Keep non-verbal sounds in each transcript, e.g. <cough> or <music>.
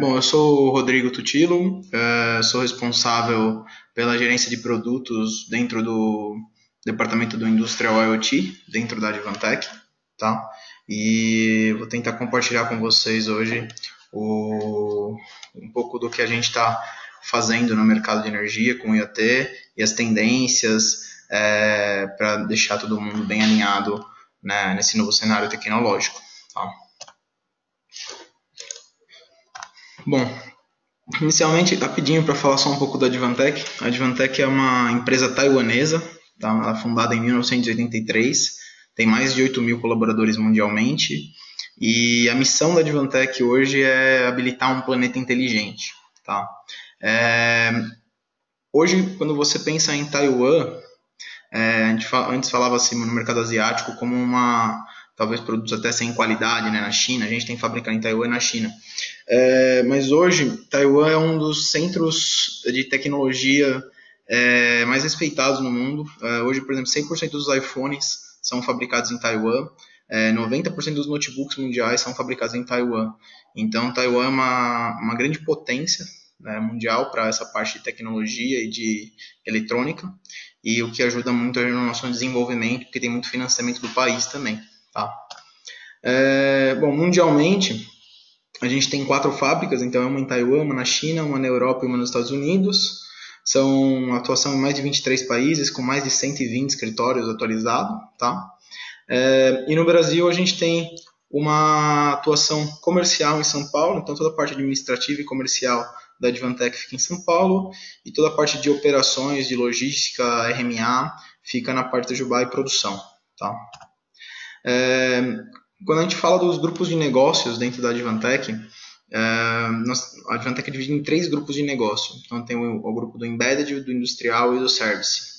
bom, eu sou o Rodrigo Tutilo, uh, sou responsável pela gerência de produtos dentro do departamento do Industrial IoT, dentro da Advantech, tá? E vou tentar compartilhar com vocês hoje o, um pouco do que a gente está fazendo no mercado de energia com o IoT e as tendências é, para deixar todo mundo bem alinhado né, nesse novo cenário tecnológico. Tá? Bom, inicialmente, rapidinho para falar só um pouco da Advantech. A Advantech é uma empresa taiwanesa, tá? É fundada em 1983, tem mais de 8 mil colaboradores mundialmente, e a missão da Advantech hoje é habilitar um planeta inteligente. Tá? É... Hoje, quando você pensa em Taiwan, é, a gente fala, antes falava assim no mercado asiático como uma talvez produtos até sem qualidade né, na China. A gente tem fábrica em Taiwan e na China. É, mas hoje, Taiwan é um dos centros de tecnologia é, mais respeitados no mundo. É, hoje, por exemplo, 100% dos iPhones são fabricados em Taiwan. 90% é, dos notebooks mundiais são fabricados em Taiwan. Então, Taiwan é uma, uma grande potência né, mundial para essa parte de tecnologia e de eletrônica, e o que ajuda muito no nosso desenvolvimento, porque tem muito financiamento do país também. Tá? É, bom, mundialmente, a gente tem quatro fábricas, então é uma em Taiwan, uma na China, uma na Europa e uma nos Estados Unidos. São atuação em mais de 23 países, com mais de 120 escritórios atualizados. Tá? É, e no Brasil a gente tem uma atuação comercial em São Paulo, então toda a parte administrativa e comercial da Advantech fica em São Paulo e toda a parte de operações, de logística, RMA, fica na parte da Jubá e produção. Tá? É, quando a gente fala dos grupos de negócios dentro da Advantech, é, nós, a Advantech é dividida em três grupos de negócio. Então tem o, o grupo do Embedded, do Industrial e do Service.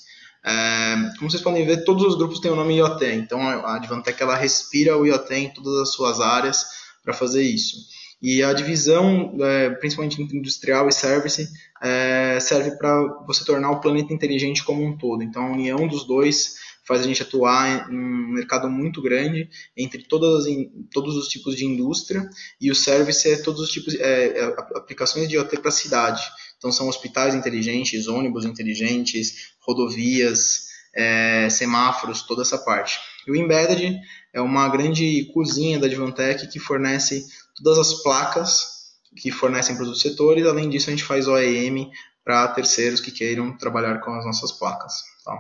É, como vocês podem ver, todos os grupos têm o nome IoT. Então a Advantech ela respira o IoT em todas as suas áreas para fazer isso. E a divisão, é, principalmente industrial e service, é, serve para você tornar o planeta inteligente como um todo. Então, a união dos dois faz a gente atuar em um mercado muito grande entre todas, todos os tipos de indústria e o service é todos os tipos é, é, aplicações de IoT para a cidade. Então, são hospitais inteligentes, ônibus inteligentes, rodovias, é, semáforos, toda essa parte. E o Embedded é uma grande cozinha da Advantech que fornece todas as placas que fornecem para os setores. Além disso, a gente faz OEM para terceiros que queiram trabalhar com as nossas placas. Tá?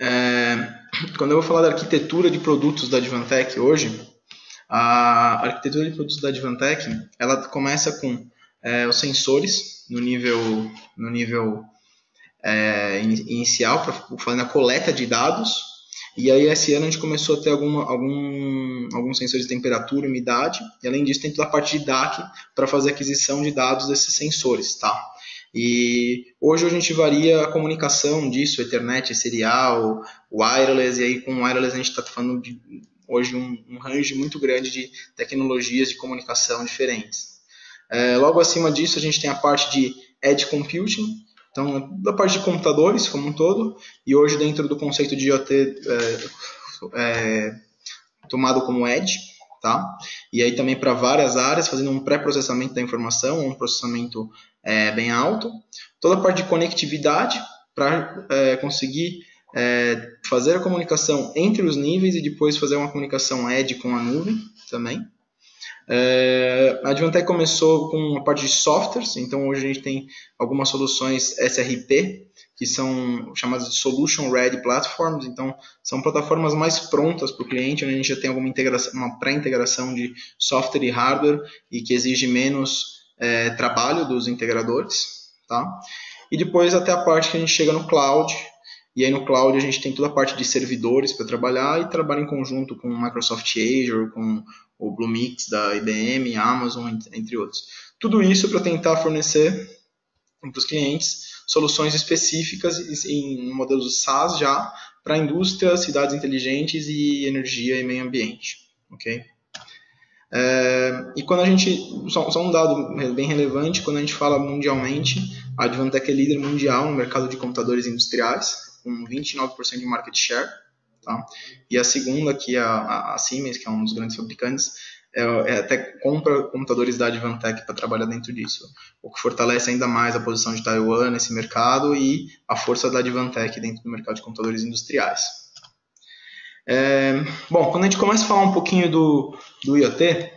É, quando eu vou falar da arquitetura de produtos da Advantech hoje, a arquitetura de produtos da Advantech ela começa com é, os sensores no nível, no nível é, inicial, para fazendo a coleta de dados e aí, esse ano, a gente começou a ter alguma, algum, alguns sensores de temperatura, umidade, e além disso, tem toda a parte de DAC para fazer aquisição de dados desses sensores, tá? E hoje a gente varia a comunicação disso, Ethernet, serial, wireless, e aí com wireless a gente está falando de hoje um, um range muito grande de tecnologias de comunicação diferentes. É, logo acima disso, a gente tem a parte de Edge Computing, então, da parte de computadores como um todo, e hoje dentro do conceito de IoT é, é, tomado como Edge, tá? E aí também para várias áreas, fazendo um pré-processamento da informação, um processamento é, bem alto. Toda a parte de conectividade para é, conseguir é, fazer a comunicação entre os níveis e depois fazer uma comunicação Edge com a nuvem também. É, a Advantech começou com a parte de softwares, então hoje a gente tem algumas soluções SRP, que são chamadas de Solution Ready Platforms, então são plataformas mais prontas para o cliente, onde a gente já tem alguma integração, uma pré-integração de software e hardware e que exige menos é, trabalho dos integradores. Tá? E depois até a parte que a gente chega no cloud, e aí no cloud a gente tem toda a parte de servidores para trabalhar e trabalha em conjunto com Microsoft Azure, com o Bluemix da IBM, Amazon, entre outros. Tudo isso para tentar fornecer para os clientes soluções específicas em modelos SaaS já para indústria, cidades inteligentes e energia e meio ambiente. ok? É, e quando a gente, só, só, um dado bem relevante, quando a gente fala mundialmente, a Advantech é líder mundial no mercado de computadores industriais, com 29% de market share, Tá? E a segunda, que é a, a Siemens, que é um dos grandes fabricantes, é, é até compra computadores da Advantech para trabalhar dentro disso, o que fortalece ainda mais a posição de Taiwan nesse mercado e a força da Advantech dentro do mercado de computadores industriais. É, bom, quando a gente começa a falar um pouquinho do, do IoT,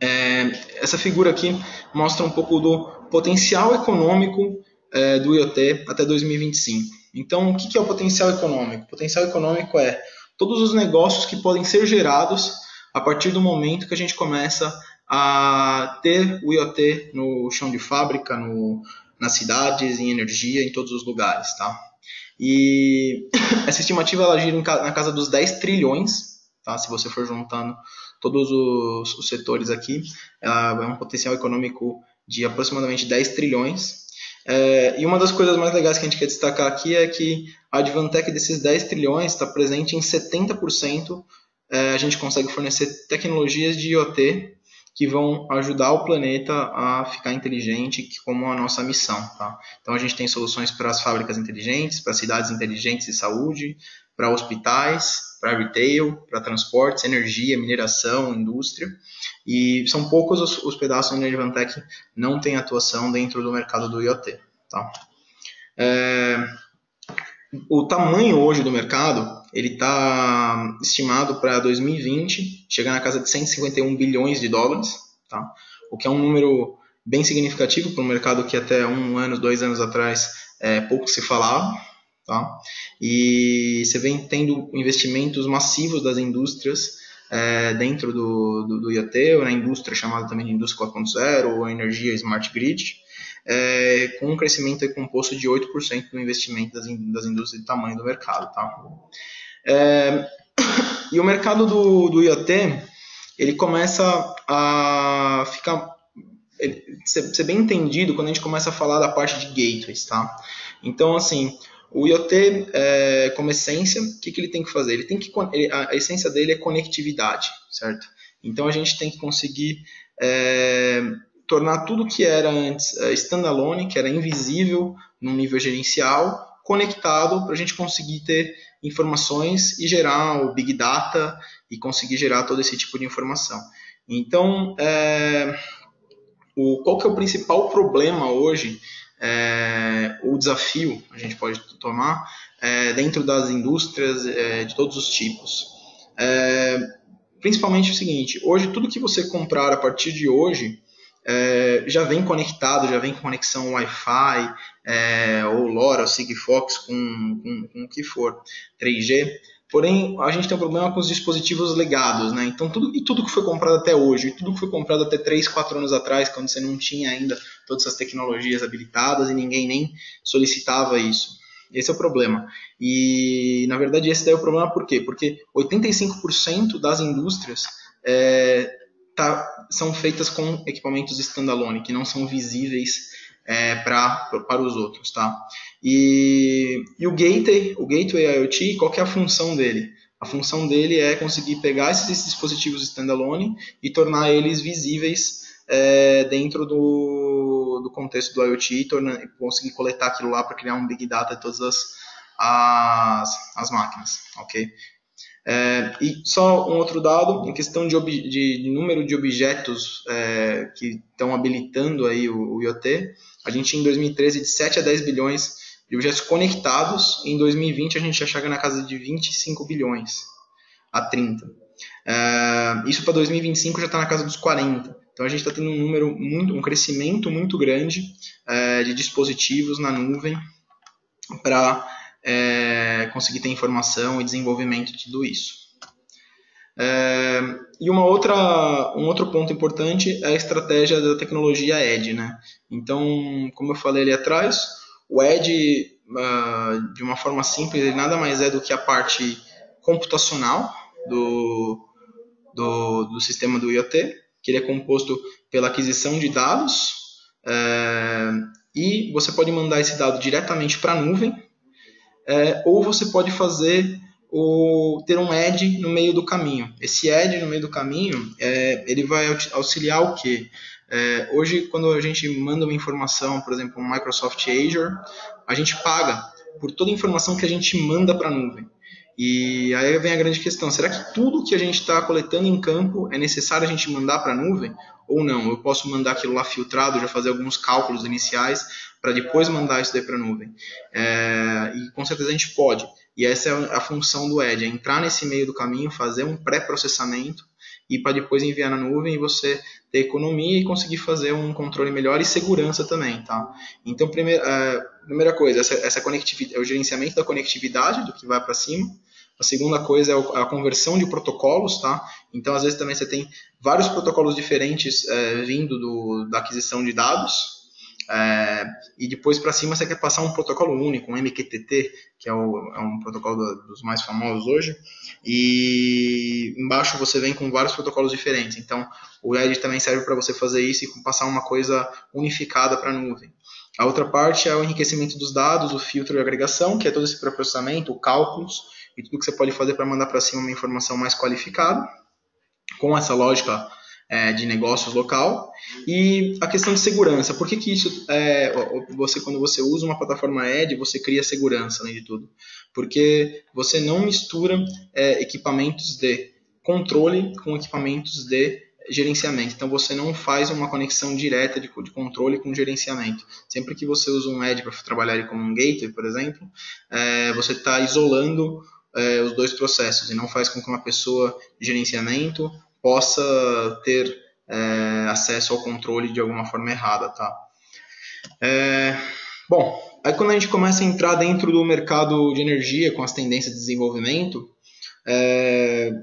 é, essa figura aqui mostra um pouco do potencial econômico é, do IoT até 2025. Então, o que é o potencial econômico? O potencial econômico é todos os negócios que podem ser gerados a partir do momento que a gente começa a ter o IoT no chão de fábrica, no, nas cidades, em energia, em todos os lugares. Tá? E <coughs> essa estimativa ela gira na casa dos 10 trilhões, tá? se você for juntando todos os, os setores aqui, é um potencial econômico de aproximadamente 10 trilhões. É, e uma das coisas mais legais que a gente quer destacar aqui é que a Advantech desses 10 trilhões está presente em 70%. É, a gente consegue fornecer tecnologias de IoT que vão ajudar o planeta a ficar inteligente, como a nossa missão. Tá? Então a gente tem soluções para as fábricas inteligentes, para cidades inteligentes de saúde, para hospitais, para retail, para transportes, energia, mineração, indústria. E são poucos os, os pedaços onde a Advantech não tem atuação dentro do mercado do IoT. Tá? É, o tamanho hoje do mercado ele está estimado para 2020 chegar na casa de 151 bilhões de dólares, tá? o que é um número bem significativo para um mercado que até um ano, dois anos atrás é, pouco se falava. Tá? E você vem tendo investimentos massivos das indústrias é, dentro do, do, do IoT, ou na indústria chamada também de indústria 4.0, ou energia smart grid, é, com um crescimento composto de 8% do investimento das, das indústrias de tamanho do mercado. Tá? É, <coughs> e o mercado do, do IoT, ele começa a ficar ser, ser bem entendido quando a gente começa a falar da parte de gateways, tá? Então, assim, o IoT, é, como essência, o que, que ele tem que fazer? Ele tem que ele, a essência dele é conectividade, certo? Então a gente tem que conseguir é, tornar tudo que era antes é, standalone, que era invisível no nível gerencial, conectado para a gente conseguir ter informações e gerar o big data e conseguir gerar todo esse tipo de informação. Então, é, o, qual que é o principal problema hoje é, o desafio a gente pode tomar é, dentro das indústrias é, de todos os tipos. É, principalmente o seguinte: hoje tudo que você comprar a partir de hoje é, já vem conectado, já vem com conexão Wi-Fi, é, ou LoRa, ou Sigfox, com, com, com o que for, 3G. Porém, a gente tem um problema com os dispositivos legados, né? Então, tudo, e tudo que foi comprado até hoje, tudo que foi comprado até 3, 4 anos atrás, quando você não tinha ainda todas essas tecnologias habilitadas e ninguém nem solicitava isso. Esse é o problema. E, na verdade, esse daí é o problema por quê? Porque 85% das indústrias é, tá, são feitas com equipamentos standalone, que não são visíveis é, pra, para os outros, tá? E, e o gateway, o gateway IoT, qual é a função dele? A função dele é conseguir pegar esses dispositivos standalone e tornar eles visíveis é, dentro do, do contexto do IoT tornar, conseguir coletar aquilo lá para criar um big data de todas as, as, as máquinas, ok? É, e só um outro dado, em questão de, de, de número de objetos é, que estão habilitando aí o, o IoT, a gente em 2013 de 7 a 10 bilhões de objetos conectados, em 2020 a gente já chega na casa de 25 bilhões a 30. É, isso para 2025 já está na casa dos 40. Então a gente está tendo um número muito, um crescimento muito grande é, de dispositivos na nuvem para é, conseguir ter informação e desenvolvimento de tudo isso. É, e uma outra, um outro ponto importante é a estratégia da tecnologia Edge. Né? Então, como eu falei ali atrás, o Edge, uh, de uma forma simples, ele nada mais é do que a parte computacional do, do, do sistema do IoT, que ele é composto pela aquisição de dados, é, e você pode mandar esse dado diretamente para a nuvem, é, ou você pode fazer o, ter um edge no meio do caminho. Esse edge no meio do caminho, é, ele vai auxiliar o quê? É, hoje, quando a gente manda uma informação, por exemplo, no Microsoft Azure, a gente paga por toda a informação que a gente manda para a nuvem. E aí vem a grande questão: será que tudo que a gente está coletando em campo é necessário a gente mandar para a nuvem? Ou não? Eu posso mandar aquilo lá filtrado, já fazer alguns cálculos iniciais para depois mandar isso daí para a nuvem. É, e com certeza a gente pode. E essa é a função do Edge: é entrar nesse meio do caminho, fazer um pré-processamento e para depois enviar na nuvem e você ter economia e conseguir fazer um controle melhor e segurança também, tá? Então, primeira, uh, primeira coisa, essa, essa conectividade, é o gerenciamento da conectividade do que vai para cima. A segunda coisa é a conversão de protocolos, tá? Então, às vezes também você tem vários protocolos diferentes uh, vindo do, da aquisição de dados, é, e depois para cima você quer passar um protocolo único, um MQTT, que é, o, é um protocolo do, dos mais famosos hoje, e embaixo você vem com vários protocolos diferentes. Então o Edge também serve para você fazer isso e passar uma coisa unificada para a nuvem. A outra parte é o enriquecimento dos dados, o filtro e agregação, que é todo esse processamento, cálculos e tudo que você pode fazer para mandar para cima uma informação mais qualificada, com essa lógica é, de negócios local e a questão de segurança. Por que, que isso é, você quando você usa uma plataforma Edge você cria segurança além de tudo? Porque você não mistura é, equipamentos de controle com equipamentos de gerenciamento. Então você não faz uma conexão direta de, de controle com gerenciamento. Sempre que você usa um Edge para trabalhar como um gateway, por exemplo, é, você está isolando é, os dois processos e não faz com que uma pessoa de gerenciamento possa ter é, acesso ao controle de alguma forma errada, tá? É, bom, aí quando a gente começa a entrar dentro do mercado de energia com as tendências de desenvolvimento, é,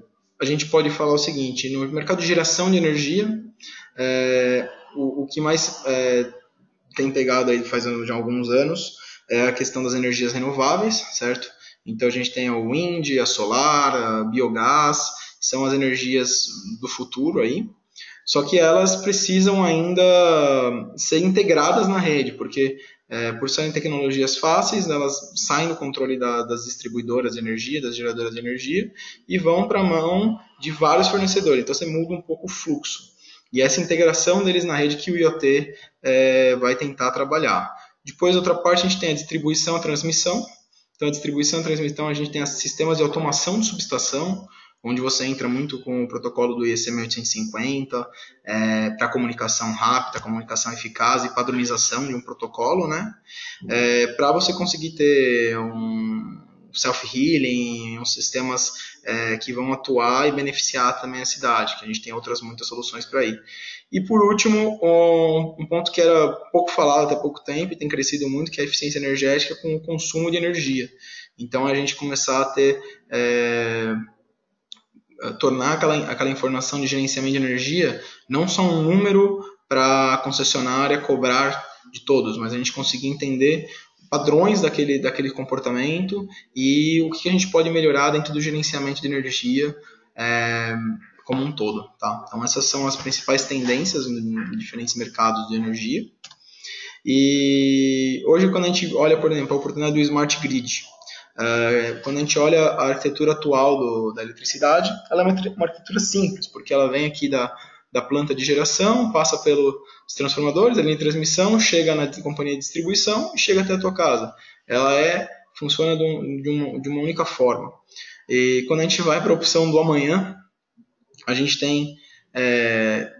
a gente pode falar o seguinte: no mercado de geração de energia, é, o, o, que mais é, tem pegado aí faz já alguns anos é a questão das energias renováveis, certo? Então a gente tem o wind, a solar, a biogás, são as energias do futuro aí. Só que elas precisam ainda ser integradas na rede, porque é, por serem tecnologias fáceis, elas saem do controle da, das distribuidoras de energia, das geradoras de energia, e vão para a mão de vários fornecedores. Então você muda um pouco o fluxo. E essa integração deles na rede que o IoT é, vai tentar trabalhar. Depois, outra parte, a gente tem a distribuição e transmissão. Então, a distribuição e transmissão, a gente tem sistemas de automação de subestação, onde você entra muito com o protocolo do IECM 850 é, para comunicação rápida, comunicação eficaz e padronização de um protocolo, né? É, para você conseguir ter um self-healing, uns sistemas é, que vão atuar e beneficiar também a cidade, que a gente tem outras muitas soluções para ir. E por último, um, um, ponto que era pouco falado até pouco tempo e tem crescido muito, que é a eficiência energética com o consumo de energia. Então a gente começar a ter é, tornar aquela, aquela informação de gerenciamento de energia não só um número para a concessionária cobrar de todos, mas a gente conseguir entender padrões daquele, daquele comportamento e o que a gente pode melhorar dentro do gerenciamento de energia é, como um todo. Tá? Então essas são as principais tendências em diferentes mercados de energia. E hoje quando a gente olha, por exemplo, a oportunidade do Smart Grid, Uh, quando a gente olha a arquitetura atual do, da eletricidade, ela é uma, uma, arquitetura simples, porque ela vem aqui da, da planta de geração, passa pelos transformadores, a linha de transmissão, chega na companhia de distribuição e chega até a tua casa. Ela é funciona de, um, de, uma, de uma única forma. E quando a gente vai para a opção do amanhã, a gente tem é,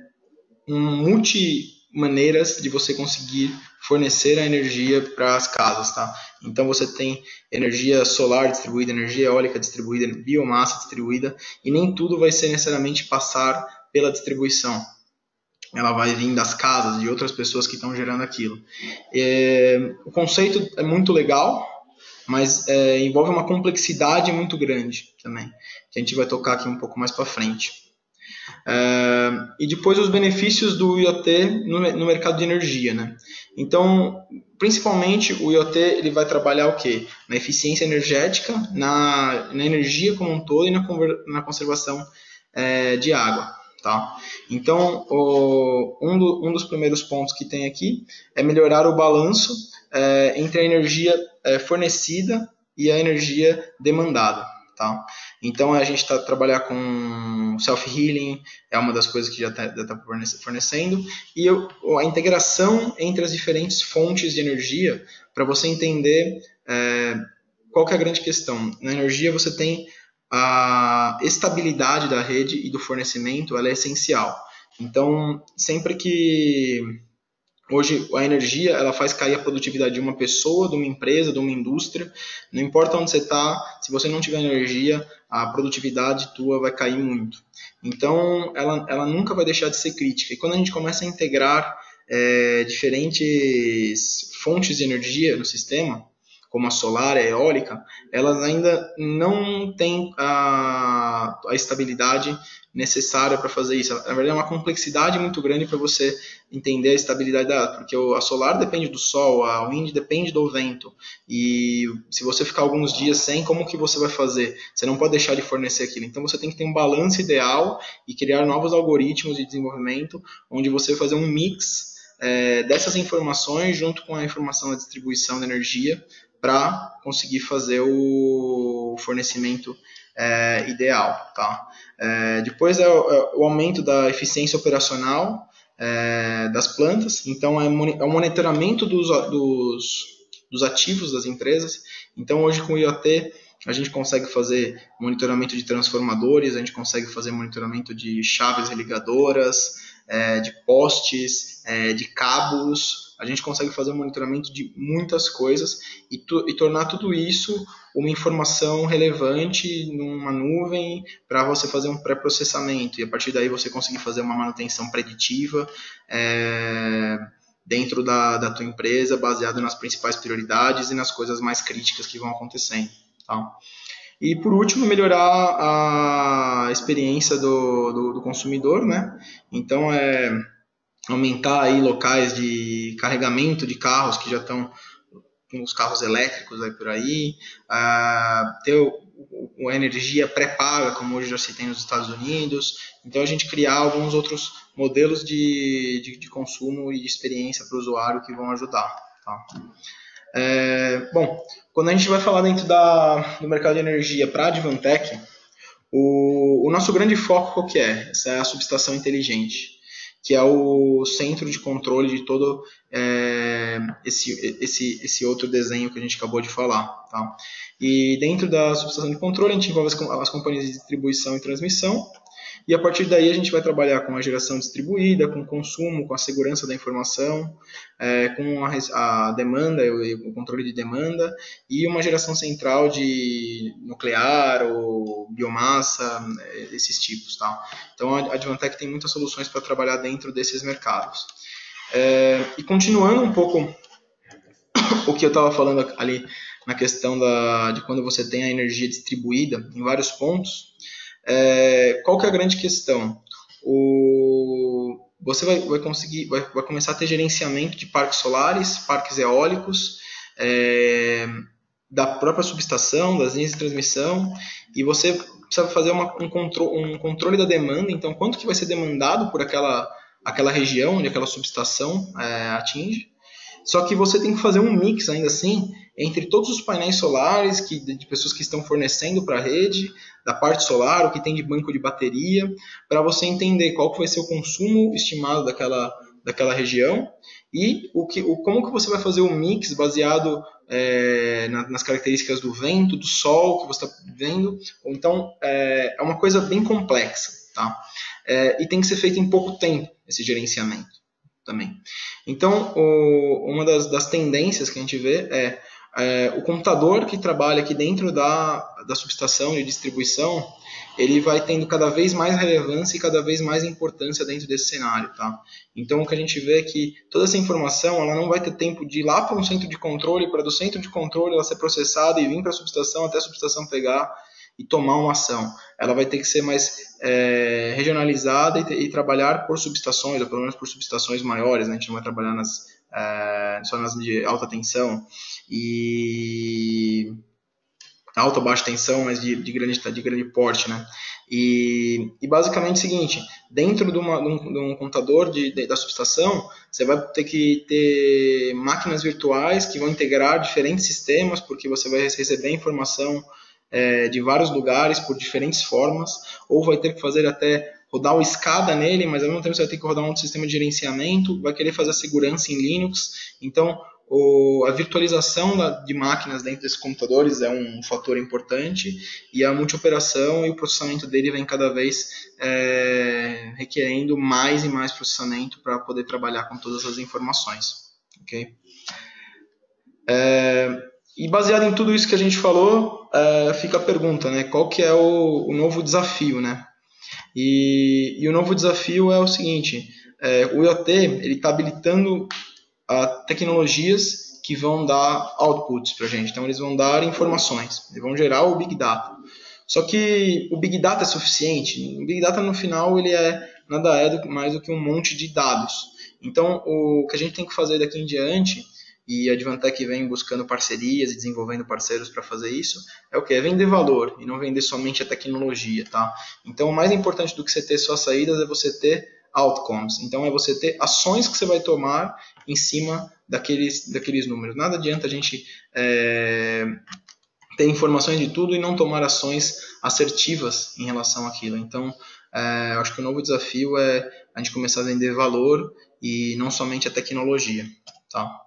um multi maneiras de você conseguir fornecer a energia para as casas, tá? Então você tem energia solar distribuída, energia eólica distribuída, biomassa distribuída, e nem tudo vai ser necessariamente passar pela distribuição. Ela vai vir das casas de outras pessoas que estão gerando aquilo. É, o conceito é muito legal, mas é, envolve uma complexidade muito grande também, que a gente vai tocar aqui um pouco mais para frente. Uh, e depois os benefícios do IoT no, no, mercado de energia, né? Então, principalmente o IoT ele vai trabalhar o quê? Na eficiência energética, na, na energia como um todo e na, na conservação é, de água, tá? Então, o, um, do, um, dos primeiros pontos que tem aqui é melhorar o balanço é, entre a energia é, fornecida e a energia demandada. Tá? Então a gente está trabalhar com self-healing, é uma das coisas que já está tá fornecendo, e eu, a integração entre as diferentes fontes de energia para você entender é, qual é a grande questão? Na energia você tem a estabilidade da rede e do fornecimento, ela é essencial. Então, sempre que Hoje, a energia ela faz cair a produtividade de uma pessoa, de uma empresa, de uma indústria. Não importa onde você está, se você não tiver energia, a produtividade tua vai cair muito. Então, ela, ela nunca vai deixar de ser crítica. E quando a gente começa a integrar é, diferentes fontes de energia no sistema, como a solar, a eólica, elas ainda não têm a, a estabilidade necessária para fazer isso. Na verdade, é uma complexidade muito grande para você entender a estabilidade da porque a solar depende do sol, a wind depende do vento. E se você ficar alguns dias sem, como que você vai fazer? Você não pode deixar de fornecer aquilo. Então você tem que ter um balanço ideal e criar novos algoritmos de desenvolvimento, onde você vai fazer um mix é, dessas informações junto com a informação da distribuição de energia para conseguir fazer o fornecimento é, ideal. Tá? É, depois é o, é o, aumento da eficiência operacional é, das plantas, então é, é o monitoramento dos, dos, dos, ativos das empresas. Então hoje com o IoT a gente consegue fazer monitoramento de transformadores, a gente consegue fazer monitoramento de chaves religadoras, de postes, de cabos, a gente consegue fazer monitoramento de muitas coisas e, tu, e tornar tudo isso uma informação relevante numa nuvem para você fazer um pré-processamento e a partir daí você conseguir fazer uma manutenção preditiva é, dentro da, da tua empresa, baseado nas principais prioridades e nas coisas mais críticas que vão acontecendo. Tá? E por último, melhorar a experiência do, do, do consumidor, né? Então, é, aumentar aí locais de carregamento de carros que já estão com os carros elétricos aí por aí, uh, ter o, a energia pré-paga, como hoje já se tem nos Estados Unidos. Então, a gente criar alguns outros modelos de, de, de consumo e de experiência para o usuário que vão ajudar. Tá? É, bom, quando a gente vai falar dentro da, do mercado de energia para a Advantech, o, o nosso grande foco qual que é? Essa é a subestação inteligente que é o centro de controle de todo é, esse, esse, esse outro desenho que a gente acabou de falar. Tá? E dentro da subestação de controle, a gente envolve as, as companhias de distribuição e transmissão, e a partir daí a gente vai trabalhar com a geração distribuída, com o consumo, com a segurança da informação, é, com a, a demanda, o, o, controle de demanda e uma geração central de nuclear ou biomassa, é, esses tipos. Tá? Então a Advantech tem muitas soluções para trabalhar dentro desses mercados. É, e continuando um pouco <coughs> o que eu estava falando ali na questão da, de quando você tem a energia distribuída em vários pontos, é, qual que é a grande questão? O, você vai, vai conseguir, vai, vai, começar a ter gerenciamento de parques solares, parques eólicos, é, da própria subestação, das linhas de transmissão, e você precisa fazer uma, um, contro, um controle da demanda, então quanto que vai ser demandado por aquela, aquela região onde aquela subestação é, atinge, só que você tem que fazer um mix ainda assim entre todos os painéis solares que, de pessoas que estão fornecendo para a rede, da parte solar, o que tem de banco de bateria, para você entender qual que vai ser o consumo estimado daquela, daquela região e o que, o, como que você vai fazer o mix baseado é, na, nas características do vento, do sol que você está vendo. Então, é, é, uma coisa bem complexa. Tá? É, e tem que ser feito em pouco tempo esse gerenciamento também. Então, o, uma das, das tendências que a gente vê é é, o computador que trabalha aqui dentro da, da subestação de distribuição, ele vai tendo cada vez mais relevância e cada vez mais importância dentro desse cenário, tá? Então o que a gente vê é que toda essa informação, ela não vai ter tempo de ir lá para um centro de controle, para do centro de controle ela ser processada e vir para a subestação até a subestação pegar e tomar uma ação. Ela vai ter que ser mais é, regionalizada e, e, trabalhar por subestações, ou pelo menos por subestações maiores, né? a gente não vai trabalhar nas, é, só nas de alta tensão e alta ou baixa tensão, mas de, de, grande, de grande porte, né? E, e basicamente é o seguinte, dentro de, uma, de, um, de um, de, da subestação, você vai ter que ter máquinas virtuais que vão integrar diferentes sistemas, porque você vai receber informação é, de vários lugares por diferentes formas, ou vai ter que fazer até rodar o SCADA nele, mas ao mesmo tempo você vai ter que rodar um sistema de gerenciamento, vai querer fazer a segurança em Linux. Então, o, a virtualização da, de máquinas dentro desses computadores é um fator importante e a multioperação e o processamento dele vem cada vez é, requerendo mais e mais processamento para poder trabalhar com todas as informações. Okay? É, e baseado em tudo isso que a gente falou, é, fica a pergunta, né? Qual que é o, o novo desafio, né? E, e, o novo desafio é o seguinte: é, o IoT ele está habilitando uh, tecnologias que vão dar outputs para a gente. Então, eles vão dar informações, eles vão gerar o Big Data. Só que o Big Data é suficiente? O Big Data, no final, ele é nada é mais do que um monte de dados. Então, o que a gente tem que fazer daqui em diante, e a Advantech vem buscando parcerias e desenvolvendo parceiros para fazer isso, é o que? É vender valor e não vender somente a tecnologia, tá? Então, o mais importante do que você ter suas saídas é você ter outcomes. Então, é você ter ações que você vai tomar em cima daqueles, daqueles números. Nada adianta a gente é, ter informações de tudo e não tomar ações assertivas em relação àquilo. Então, é, acho que o novo desafio é a gente começar a vender valor e não somente a tecnologia. Tá?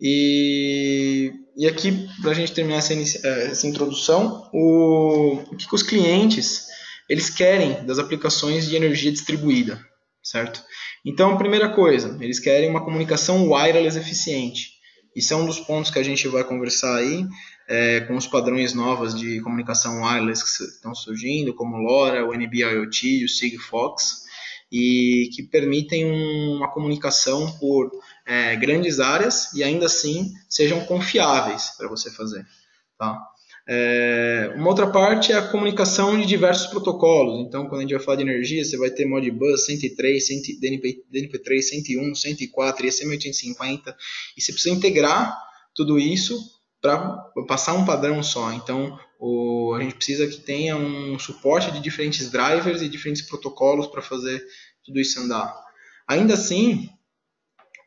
E, e aqui, para a gente terminar essa, é, essa introdução, o, o que, que os clientes eles querem das aplicações de energia distribuída, certo? Então, primeira coisa, eles querem uma comunicação wireless eficiente. Isso é um dos pontos que a gente vai conversar aí, é, com os padrões novos de comunicação wireless que estão surgindo, como o LoRa, o NB-IoT e o Sigfox, e que permitem uma comunicação por é, grandes áreas e ainda assim sejam confiáveis para você fazer. Tá? É, uma outra parte é a comunicação de diversos protocolos. Então, quando a gente vai falar de energia, você vai ter Modbus 103, 100, DNP, DNP3, 101, 104 e ECM850. E você precisa integrar tudo isso para passar um padrão só. Então, o, a gente precisa que tenha um suporte de diferentes drivers e diferentes protocolos para fazer tudo isso andar. Ainda assim,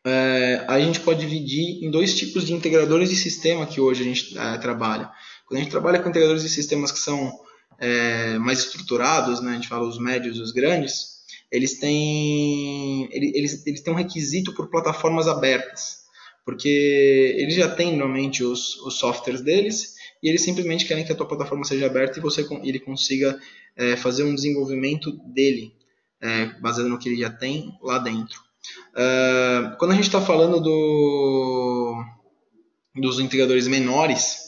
é, a gente pode dividir em dois tipos de integradores de sistema que hoje a gente é, trabalha. Quando a gente trabalha com integradores de sistemas que são é, mais estruturados, né, a gente fala os médios e os grandes, eles têm, eles, eles têm um requisito por plataformas abertas, porque eles já têm normalmente os, os softwares deles e eles simplesmente querem que a tua plataforma seja aberta e você ele consiga é, fazer um desenvolvimento dele, é, baseado no que ele já tem lá dentro. Uh, quando a gente está falando do, dos integradores menores,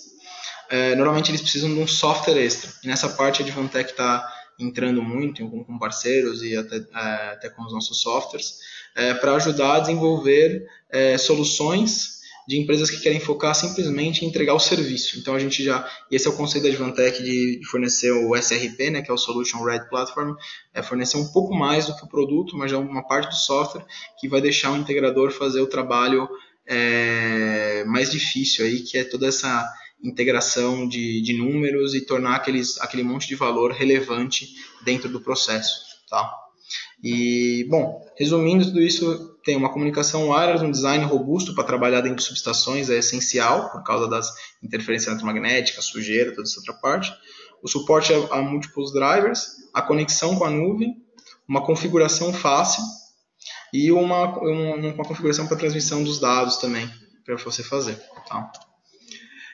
é, normalmente eles precisam de um software extra. E nessa parte a Advantech está entrando muito com, parceiros e até, é, até, com os nossos softwares é, para ajudar a desenvolver é, soluções de empresas que querem focar simplesmente em entregar o serviço. Então a gente já, esse é o conceito da Advantech de fornecer o SRP, né, que é o Solution Red Platform, é fornecer um pouco mais do que o produto, mas já uma parte do software que vai deixar o integrador fazer o trabalho é, mais difícil aí, que é toda essa integração de, de números e tornar aqueles, aquele monte de valor relevante dentro do processo. Tá? E, bom, resumindo tudo isso, tem uma comunicação wireless, um design robusto para trabalhar dentro de subestações, é essencial, por causa das interferências eletromagnéticas, sujeira, toda essa outra parte. O suporte a, a múltiplos drivers, a conexão com a nuvem, uma configuração fácil e uma, uma, uma configuração para transmissão dos dados também, para você fazer. Tá?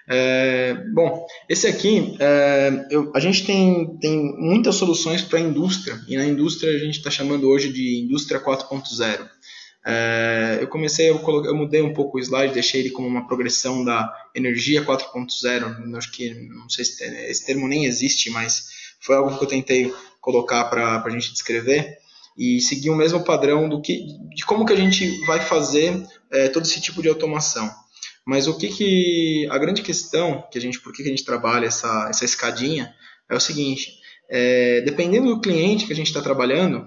É, bom, esse aqui, é, eu, a gente tem, tem muitas soluções para a indústria, e na indústria a gente está chamando hoje de indústria 4.0. É, eu comecei, eu, coloquei, eu mudei um pouco o slide, deixei ele como uma progressão da energia 4.0. Acho que, não sei se esse termo nem existe, mas foi algo que eu tentei colocar para a gente descrever e seguir o mesmo padrão do que, de como que a gente vai fazer é, todo esse tipo de automação. Mas o que, que a grande questão que a gente, por que, a gente trabalha essa, essa escadinha é o seguinte: é, dependendo do cliente que a gente está trabalhando,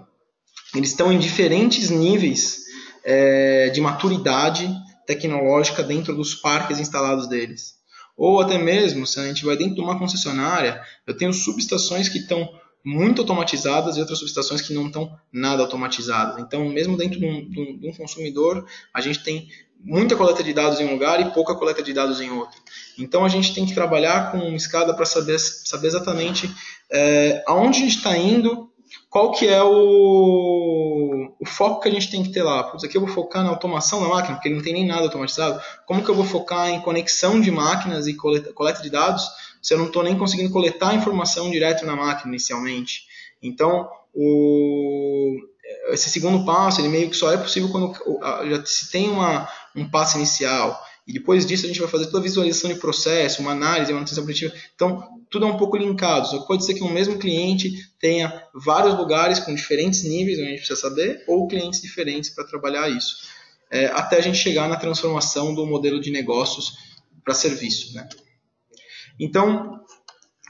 eles estão em diferentes níveis é, de maturidade tecnológica dentro dos parques instalados deles. Ou até mesmo, se a gente vai dentro de uma concessionária, eu tenho subestações que estão muito automatizadas e outras subestações que não estão nada automatizadas. Então, mesmo dentro de um, de um, consumidor, a gente tem muita coleta de dados em um lugar e pouca coleta de dados em outro. Então a gente tem que trabalhar com escada para saber, saber exatamente é, aonde a gente está indo qual que é o, o, foco que a gente tem que ter lá? Putz, aqui eu vou focar na automação da máquina, porque não tem nem nada automatizado. Como que eu vou focar em conexão de máquinas e coleta, coleta de dados se eu não estou nem conseguindo coletar a informação direto na máquina inicialmente? Então, o, esse segundo passo, ele meio que só é possível quando já se tem uma, um passo inicial. E depois disso a gente vai fazer toda a visualização de processo, uma análise, uma manutenção preditiva. Então, tudo é um pouco linkado. Só que pode ser que um mesmo cliente tenha vários lugares com diferentes níveis, onde a gente precisa saber, ou clientes diferentes para trabalhar isso. É, até a gente chegar na transformação do modelo de negócios para serviço. Né? Então,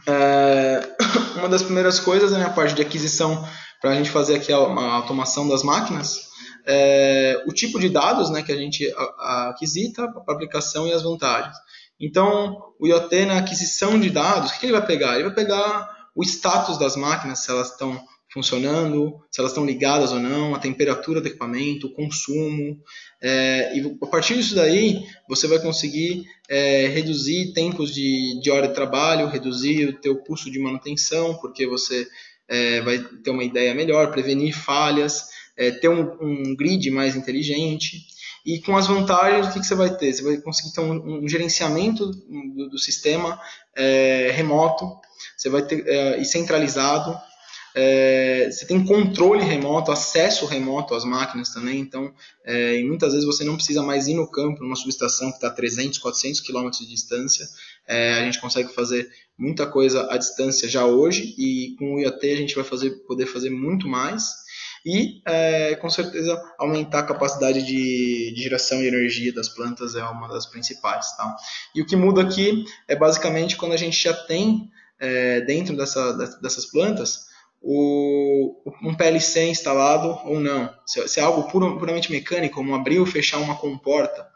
é, <coughs> uma das primeiras coisas é né, parte de aquisição para a gente fazer aqui a, a automação das máquinas é, o tipo de dados né, que a gente aquisita, a aplicação e as vantagens. Então, o IoT na aquisição de dados, o que ele vai pegar? Ele vai pegar o status das máquinas, se elas estão funcionando, se elas estão ligadas ou não, a temperatura do equipamento, o consumo. É, e a partir disso daí, você vai conseguir é, reduzir tempos de, de hora de trabalho, reduzir o teu custo de manutenção, porque você é, vai ter uma ideia melhor, prevenir falhas é, ter um, um, grid mais inteligente. E com as vantagens, o que, que você vai ter? Você vai conseguir ter um, um gerenciamento do, do sistema é, remoto, você vai ter é, e centralizado. É, você tem controle remoto, acesso remoto às máquinas também, então é, e muitas vezes você não precisa mais ir no campo, numa subestação que está a 300, 400 quilômetros de distância. É, a gente consegue fazer muita coisa à distância já hoje e com o IoT a gente vai fazer, poder fazer muito mais e é, com certeza aumentar a capacidade de, de, geração de energia das plantas é uma das principais. Tá? E o que muda aqui é basicamente quando a gente já tem é, dentro dessa, dessas plantas o, um PLC instalado ou não. Se, se é algo puramente mecânico, como abrir ou fechar uma comporta,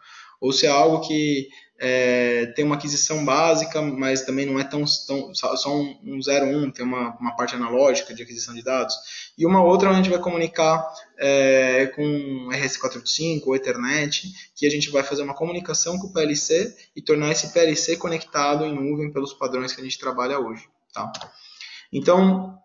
ou se é algo que é, tem uma aquisição básica, mas também não é tão, tão só um, um 01, tem uma, uma parte analógica de aquisição de dados. E uma outra a gente vai comunicar é, com RS485 ou Ethernet, que a gente vai fazer uma comunicação com o PLC e tornar esse PLC conectado em nuvem pelos padrões que a gente trabalha hoje. Tá? Então,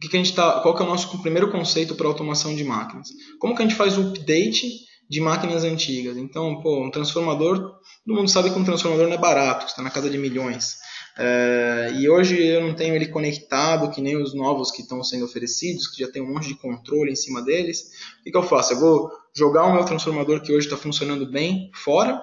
que que a gente tá, qual que é o nosso primeiro conceito para automação de máquinas? Como que a gente faz o update de máquinas antigas. Então, pô, um transformador, todo mundo sabe que um transformador não é barato, está na casa de milhões. É, e hoje eu não tenho ele conectado, que nem os novos que estão sendo oferecidos, que já tem um monte de controle em cima deles. O que, que eu faço? Eu vou jogar o meu transformador que hoje está funcionando bem fora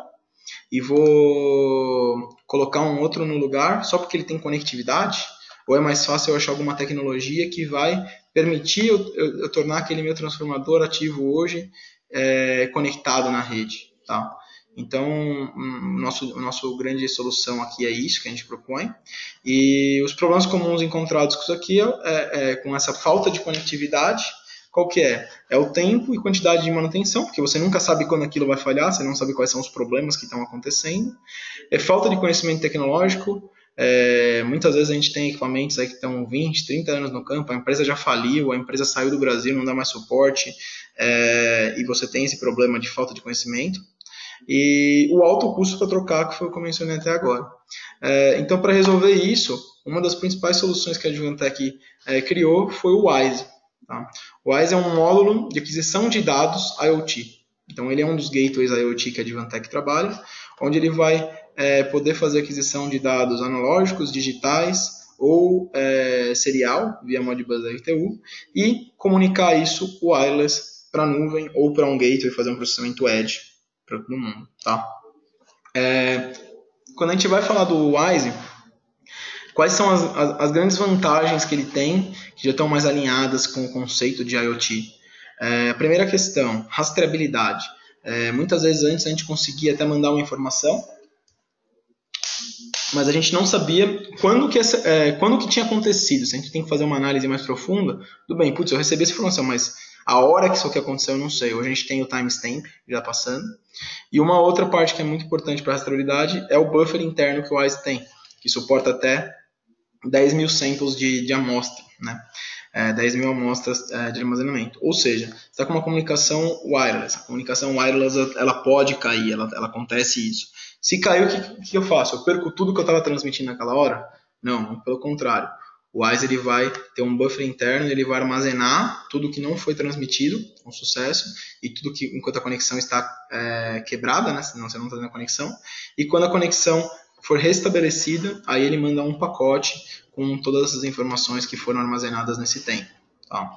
e vou colocar um outro no lugar só porque ele tem conectividade? Ou é mais fácil eu achar alguma tecnologia que vai permitir eu, eu, eu tornar aquele meu transformador ativo hoje é, conectado na rede, tá? Então, um, nosso, nosso grande solução aqui é isso que a gente propõe. E os problemas comuns encontrados com isso aqui é, é, é, com essa falta de conectividade. Qual que é? É o tempo e quantidade de manutenção, porque você nunca sabe quando aquilo vai falhar, você não sabe quais são os problemas que estão acontecendo. É falta de conhecimento tecnológico, é, muitas vezes a gente tem equipamentos aí que estão 20, 30 anos no campo, a empresa já faliu, a empresa saiu do Brasil, não dá mais suporte, é, e você tem esse problema de falta de conhecimento. E o alto custo para trocar, que foi o que eu mencionei até agora. É, então, para resolver isso, uma das principais soluções que a Advantech é, criou foi o WISE. Tá? O WISE é um módulo de aquisição de dados IoT. Então, ele é um dos gateways IoT que a Advantech trabalha, onde ele vai é, poder fazer aquisição de dados analógicos, digitais ou é, serial, via Modbus RTU, e comunicar isso wireless para a nuvem ou para um gateway fazer um processamento edge para todo mundo. Tá? É, quando a gente vai falar do Wise, quais são as, as, as, grandes vantagens que ele tem, que já estão mais alinhadas com o conceito de IoT? É, primeira questão, rastreabilidade. É, muitas vezes antes a gente conseguia até mandar uma informação mas a gente não sabia quando que, essa, é, quando que tinha acontecido. Se a gente tem que fazer uma análise mais profunda, tudo bem, putz, eu recebi essa informação, mas a hora que isso aqui aconteceu eu não sei. Hoje a gente tem o timestamp já passando. E uma outra parte que é muito importante para a rastreabilidade é o buffer interno que o WISE tem, que suporta até 10 mil samples de, de amostra, né? É, 10 mil amostras é, de armazenamento. Ou seja, você está com uma comunicação wireless. A comunicação wireless ela pode cair, ela, ela acontece isso. Se caiu, o que, que eu faço? Eu perco tudo que eu estava transmitindo naquela hora? Não, pelo contrário. O WISE ele vai ter um buffer interno, ele vai armazenar tudo que não foi transmitido com sucesso e tudo que enquanto a conexão está é, quebrada, né, senão você não está tendo conexão. E quando a conexão for restabelecida, aí ele manda um pacote com todas as informações que foram armazenadas nesse tempo. Tá?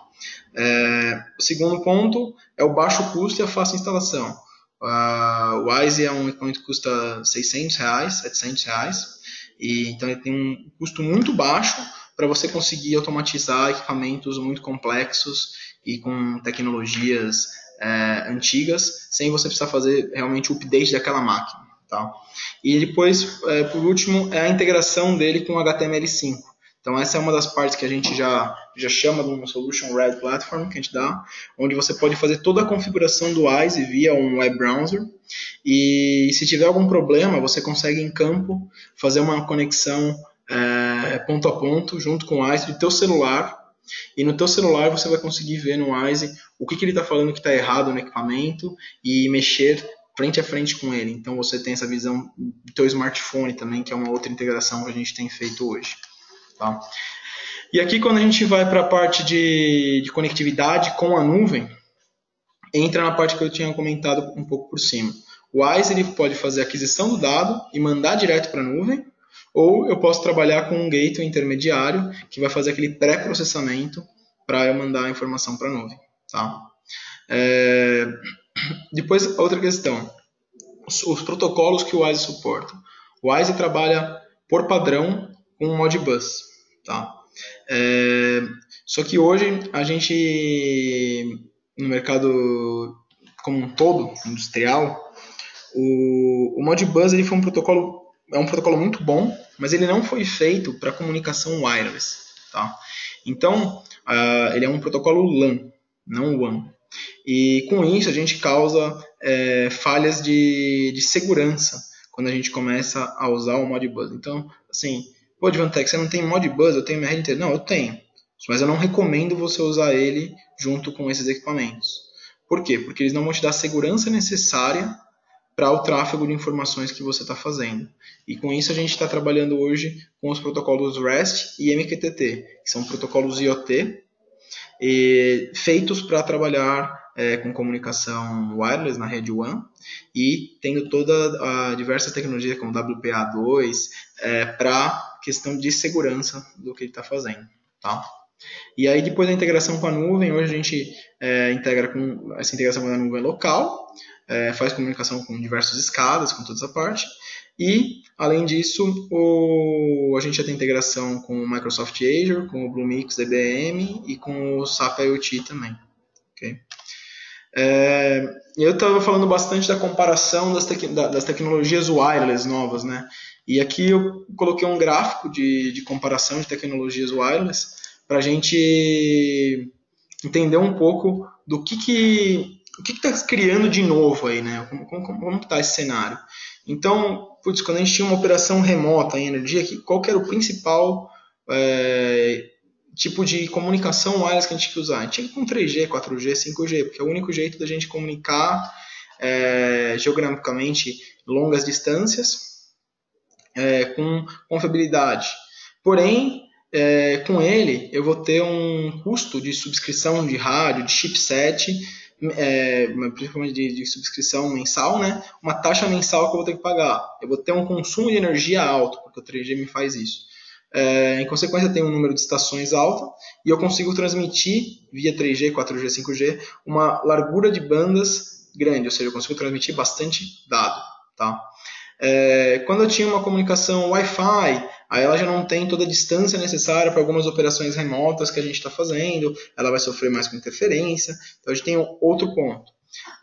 É, o segundo ponto é o baixo custo e a fácil instalação. Uh, o Wise é um equipamento que custa 600 reais, 700 reais, e então ele tem um custo muito baixo para você conseguir automatizar equipamentos muito complexos e com tecnologias é, antigas, sem você precisar fazer realmente o update daquela máquina. Tá? E depois, é, por último, é a integração dele com o HTML5. Então essa é uma das partes que a gente já, já chama de uma Solution Red Platform que a gente dá, onde você pode fazer toda a configuração do ICE via um web browser e se tiver algum problema, você consegue em campo fazer uma conexão é, ponto a ponto junto com o ICE do teu celular e no teu celular você vai conseguir ver no ICE o que, que ele está falando que está errado no equipamento e mexer frente a frente com ele. Então você tem essa visão do teu smartphone também, que é uma outra integração que a gente tem feito hoje. Tá? E aqui quando a gente vai para a parte de, de conectividade com a nuvem, entra na parte que eu tinha comentado um pouco por cima. O WISE ele pode fazer a aquisição do dado e mandar direto para a nuvem, ou eu posso trabalhar com um gateway intermediário que vai fazer aquele pré-processamento para eu mandar a informação para a nuvem. Tá? É... Depois, outra questão. Os, os, protocolos que o WISE suporta. O WISE trabalha por padrão com um Modbus. Tá? É, só que hoje a gente, no mercado como um todo, industrial, o, o Modbus ele foi um protocolo, é um protocolo muito bom, mas ele não foi feito para comunicação wireless. Tá? Então, uh, ele é um protocolo LAN, não WAN. E com isso a gente causa é, falhas de, de segurança quando a gente começa a usar o Modbus. Então, assim, Pô, Advantech, você não tem Modbus, eu tenho minha rede inteira. Não, eu tenho. Mas eu não recomendo você usar ele junto com esses equipamentos. Por quê? Porque eles não vão te dar a segurança necessária para o tráfego de informações que você está fazendo. E com isso a gente está trabalhando hoje com os protocolos REST e MQTT, que são protocolos IoT, feitos para trabalhar é, com comunicação wireless na rede WAN e tendo toda a diversas tecnologias como WPA2 é, para questão de segurança do que ele está fazendo, tá? E aí depois da integração com a nuvem, hoje a gente é, integra com essa integração com a nuvem local, é, faz comunicação com diversas escadas, com toda essa parte, e além disso, o, a gente já tem integração com o Microsoft Azure, com o Bluemix DBM e com o SAP IoT também. Okay? É, eu estava falando bastante da comparação das, tec das, tecnologias wireless novas, né? E aqui eu coloquei um gráfico de, de comparação de tecnologias wireless para a gente entender um pouco do que que o que está criando de novo aí, né? Como, como, como está esse cenário? Então, putz, quando a gente tinha uma operação remota em energia, qual que era o principal é, tipo de comunicação wireless que a gente tinha que usar. A gente tinha que com 3G, 4G, 5G, porque é o único jeito da gente comunicar é, geograficamente longas distâncias é, com confiabilidade. Porém, é, com ele eu vou ter um custo de subscrição de rádio, de chipset, é, principalmente de, de, subscrição mensal, né? uma taxa mensal que eu vou ter que pagar. Eu vou ter um consumo de energia alto, porque o 3G me faz isso. É, em consequência, tem um número de estações alto e eu consigo transmitir via 3G, 4G, 5G uma largura de bandas grande, ou seja, eu consigo transmitir bastante dado. Tá? É, quando eu tinha uma comunicação Wi-Fi, aí ela já não tem toda a distância necessária para algumas operações remotas que a gente está fazendo, ela vai sofrer mais com interferência, então a gente tem outro ponto.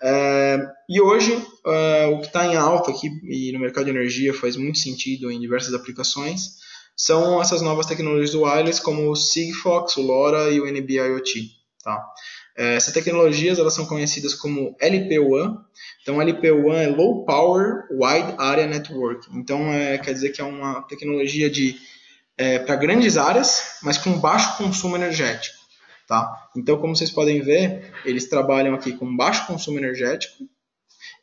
É, e hoje, é, o que está em alta aqui e no mercado de energia faz muito sentido em diversas aplicações, são essas novas tecnologias do wireless como o Sigfox, o LoRa e o NB-IoT. Tá? É, essas tecnologias elas são conhecidas como LPWAN. Então, LPWAN é Low Power Wide Area Network. Então, é, quer dizer que é uma tecnologia de é, para grandes áreas, mas com baixo consumo energético. Tá? Então, como vocês podem ver, eles trabalham aqui com baixo consumo energético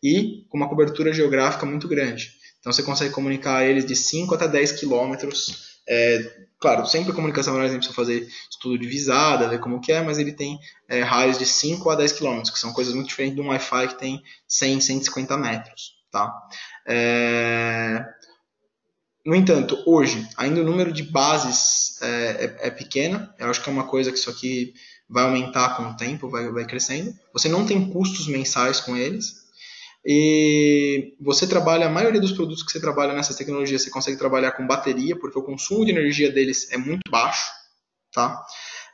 e com uma cobertura geográfica muito grande. Então você consegue comunicar eles de 5 até 10 quilômetros É, claro, sempre a comunicação wireless a gente precisa fazer estudo de visada, ver como que é, mas ele tem é, raios de 5 a 10 km, que são coisas muito diferentes de um Wi-Fi que tem 100, 150 metros. Tá? É... No entanto, hoje, ainda o número de bases é, é, é pequeno. Eu acho que é uma coisa que isso aqui vai aumentar com o tempo, vai, vai crescendo. Você não tem custos mensais com eles. E você trabalha, a maioria dos produtos que você trabalha nessas tecnologias, você consegue trabalhar com bateria, porque o consumo de energia deles é muito baixo, tá?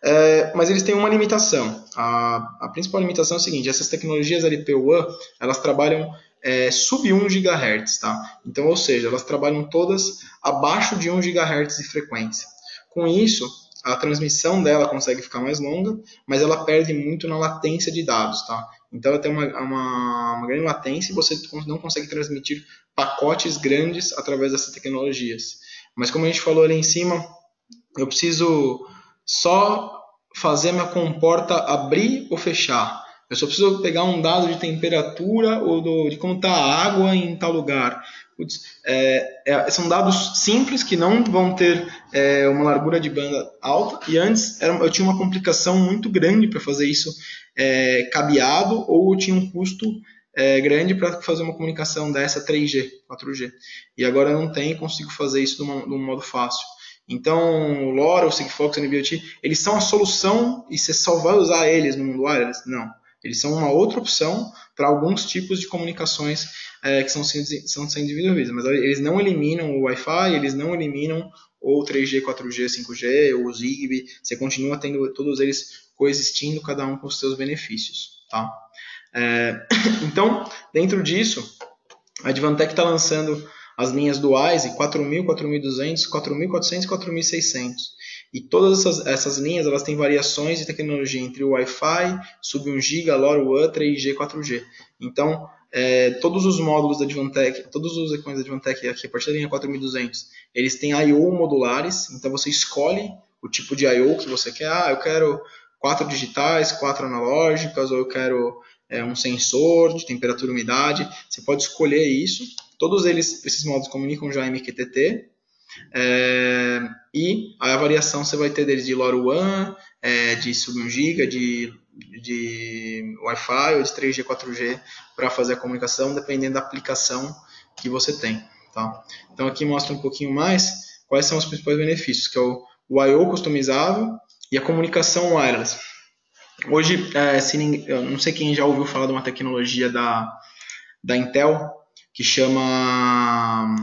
É, mas eles têm uma limitação. A, a, principal limitação é o seguinte: essas tecnologias LPWAN, elas trabalham é, sub 1 GHz, tá? Então, ou seja, elas trabalham todas abaixo de 1 GHz de frequência. Com isso, a transmissão dela consegue ficar mais longa, mas ela perde muito na latência de dados, tá? Então ela tem uma, uma, uma grande latência e você não consegue transmitir pacotes grandes através dessas tecnologias. Mas como a gente falou ali em cima, eu preciso só fazer minha comporta abrir ou fechar. Eu só preciso pegar um dado de temperatura ou do, de como está a água em tal lugar. Putz, é, é, são dados simples que não vão ter é, uma largura de banda alta. E antes era, eu tinha uma complicação muito grande para fazer isso é, cabeado ou eu tinha um custo é, grande para fazer uma comunicação dessa 3G, 4G. E agora eu não tenho, consigo fazer isso de, uma, de um modo fácil. Então, o LoRa, o Sigfox, o NBOT, eles são a solução e você só vai usar eles no mundo wireless? Não. Eles são uma outra opção para alguns tipos de comunicações é, que são, são sendo desenvolvidas, mas eles não eliminam o Wi-Fi, eles não eliminam ou 3G, 4G, 5G, ou Zigbee, você continua tendo todos eles coexistindo, cada um com os seus benefícios. Tá? É, <coughs> então, dentro disso, a Advantech está lançando as linhas duais em 4.000, 4.200, 4.400 e 4.600. E todas essas, essas linhas elas têm variações de tecnologia entre o Wi-Fi, sub 1 GB, LoRaWAN, 3G, 4G. Então, é, todos os módulos da Advantech, todos os equipamentos da Advantech aqui a partir da linha 4200, eles têm I/O modulares, então você escolhe o tipo de I/O que você quer. Ah, eu quero quatro digitais, quatro analógicas, ou eu quero é, um sensor de temperatura e umidade. Você pode escolher isso. Todos eles, esses módulos comunicam já MQTT. É, e a variação você vai ter deles de LoRaWAN, é, de sub 1 GB, de de Wi-Fi ou de 3G, 4G para fazer a comunicação, dependendo da aplicação que você tem. Tá? Então aqui mostra um pouquinho mais quais são os principais benefícios, que é o, o I/O customizável e a comunicação wireless. Hoje, é, se ninguém, eu não sei quem já ouviu falar de uma tecnologia da, da Intel que chama